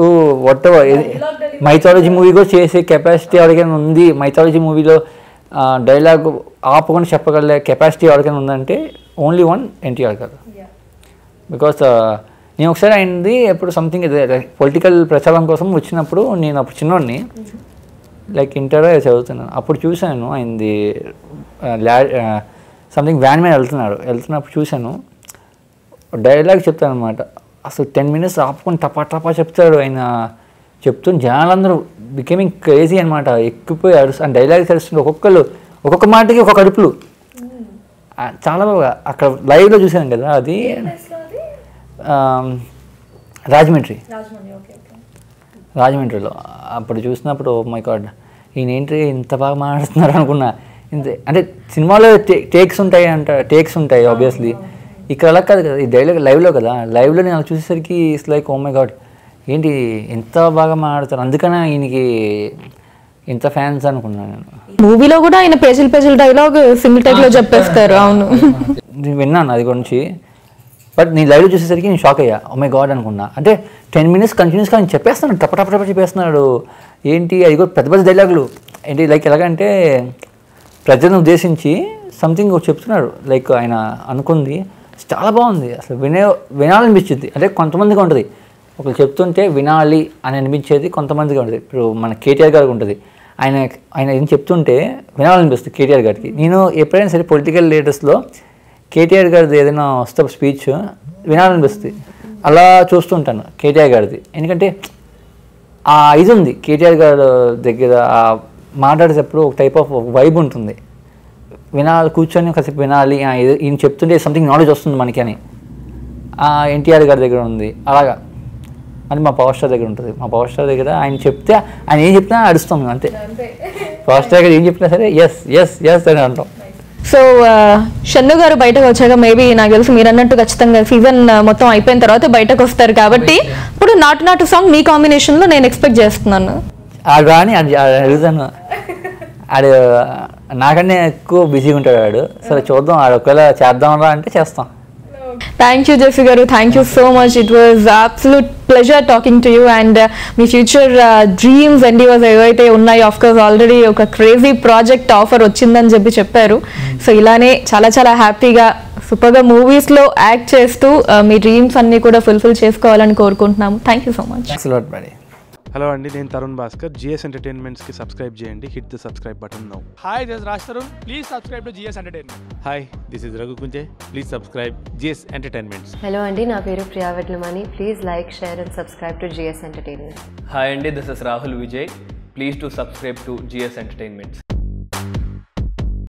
whatever mythology movie కూడా చేసే కెపాసిటీ ఎవరికైనా ఉంది? మైథాలజీ మూవీలో డైలాగ్ ఆపకుండా చెప్పగలే కెపాసిటీ ఎవరికైనా ఉందంటే ఓన్లీ వన్ ఎన్టీఆర్ గారు. బికాస్ నేను ఒకసారి అయింది ఎప్పుడు సంథింగ్ పొలిటికల్ ప్రచారం కోసం వచ్చినప్పుడు నేను అప్పుడు చిన్నోడిని లైక్ ఇంటర్ చదువుతున్నాను. అప్పుడు చూశాను ఆయనది ల్యా సంథింగ్ వ్యాన్ మీద వెళ్తున్నాడు. వెళ్తున్నప్పుడు చూశాను డైలాగ్ చెప్తాను అనమాట అసలు టెన్ మినిట్స్ ఆపుకొని టపా టపా చెప్తాడు ఆయన. చెప్తున్న జనాలందరూ బికమింగ్ క్రేజీ అనమాట ఎక్కిపోయి అరుసు ఆ డైలాగ్స్ అరుస్తుంటే ఒక్కొక్కరు ఒక్కొక్క మాటకి ఒక్కొక్క అరుపులు. ఆ, చాలా బాగా అక్కడ లైవ్లో చూశాను కదా అది రాజమండ్రి. రాజమండ్రిలో. అప్పుడు చూసినప్పుడు మై గాడ్ ఈయన ఏంటి ఇంత బాగా మాట్లాడుతున్నారు అనుకున్నా. ఇంత అంటే సినిమాలో టేక్స్ ఉంటాయి అంట టేక్స్ ఉంటాయి ఆబ్వియస్లీ ఇక్కడ అలా కాదు కదా ఈ డైలాగ్ లైవ్లో కదా లైవ్లో నేను అలా చూసేసరికి it's like oh my God ఏంటి ఎంత బాగా మాట్లాడతారు అందుకనే ఈయనకి ఇంత ఫ్యాన్స్ అనుకున్నాను నేను. మూవీలో కూడా ఆయన పేజీలు పేజీలు డైలాగ్ సింగిల్ టైక్లో చెప్పేస్తారు అవును. నేను విన్నాను అది గురించి. బట్ నేను లైవ్ చూసేసరికి నేను షాక్ అయ్యా. ఓ మై గాడ్ అనుకున్నా. అంటే టెన్ మినిట్స్ కంటిన్యూస్గా ఆయన చెప్పేస్తున్నాడు టప టప టప చెప్పేస్తున్నాడు. ఏంటి? అది కూడా పెద్ద పెద్ద డైలాగులు ఏంటి? లైక్ ఎలాగంటే ప్రజలను ఉద్దేశించి సంథింగ్ చెప్తున్నాడు. లైక్ ఆయన అనుకుంది. చాలా బాగుంది. అసలు వినే వినాలనిపించింది. అంటే కొంతమందికి ఉంటుంది. ఒకరు చెప్తుంటే వినాలి అని అనిపించేది కొంతమందికి ఉంటుంది. ఇప్పుడు మన కేటీఆర్ గారికి ఉంటుంది. ఆయన ఆయన ఏం చెప్తుంటే వినాలనిపిస్తుంది కేటీఆర్ గారికి. నేను ఎప్పుడైనా సరే పొలిటికల్ లీడర్స్లో కేటీఆర్ గారిది ఏదైనా వస్తే స్పీచ్ వినాలనిపిస్తుంది. అలా చూస్తుంటాను కేటీఆర్ గారిది. ఎందుకంటే ఆ ఇది ఉంది. కేటీఆర్ గారి దగ్గర మాట్లాడేటప్పుడు ఒక టైప్ ఆఫ్ వైబ్ ఉంటుంది. వినాలి కూర్చొని కాసేపు వినాలి ఈయన చెప్తుంటే సంథింగ్ నాలెడ్జ్ వస్తుంది మనకి అని. ఆ ఎన్టీఆర్ గారి దగ్గర ఉంది. అలాగా. అని మా పవర్ స్టార్ దగ్గర ఉంటుంది. మా పవర్ స్టార్ దగ్గర ఆయన చెప్తే ఆయన ఏం చెప్తే అడుస్తాం అంతే. పవర్ స్టార్ గారు ఏం చెప్పినా సరే ఎస్ ఎస్ ఎస్ అని అంటాం. సో షన్ను గారు బయటకు వచ్చాక మేబీ నాకు తెలిసి మీరు అన్నట్టు ఖచ్చితంగా సీజన్ మొత్తం అయిపోయిన తర్వాత బయటకు వస్తారు కాబట్టి ఇప్పుడు నాటు నాటు సాంగ్ మీ కాంబినేషన్లో నేను ఎక్స్పెక్ట్ చేస్తున్నాను. అడుగుతాను ఆడు నాకన్నా ఎక్కువ బిజీగా ఉంటాడు వాడు సరే చూద్దాం ఆడు ఒకవేళ చేద్దాం రా అంటే చేస్తాం. Thank you Jeffy garu thank you so much it was absolute pleasure talking to you and me future dreams endeavours ఏవైతే ఉన్నాయో ఆఫ్ కోర్స్ ఆల్రెడీ ఒక క్రేజీ ప్రాజెక్ట్ ఆఫర్ వచ్చిందని చెప్పి చెప్పారు. సో ఇలానే చాలా చాలా హ్యాపీగా సూపర్గా మూవీస్లో యాక్ట్ చేస్తూ uh, మీ డ్రీమ్స్ అన్నీ కూడా ఫుల్ఫిల్ చేసుకోవాలని కోరుకుంటున్నాము. Thank you so much hello అండి నేను తరుణ్ భాస్కర్. జిఎస్ ఎంటర్టైన్మెంట్స్కి సబ్స్క్రైబ్ చేయండి. Hit the subscribe button now. Hi, this is Raj Tarun. Please subscribe to GS Entertainment. Hi this is Raghu Kunje please subscribe GS Entertainments. Hello అండి నా పేరు Priya Vetlamani please like share and subscribe to GS Entertainment hi అండి this is Rahul Vijay. Please to subscribe to GS Entertainments.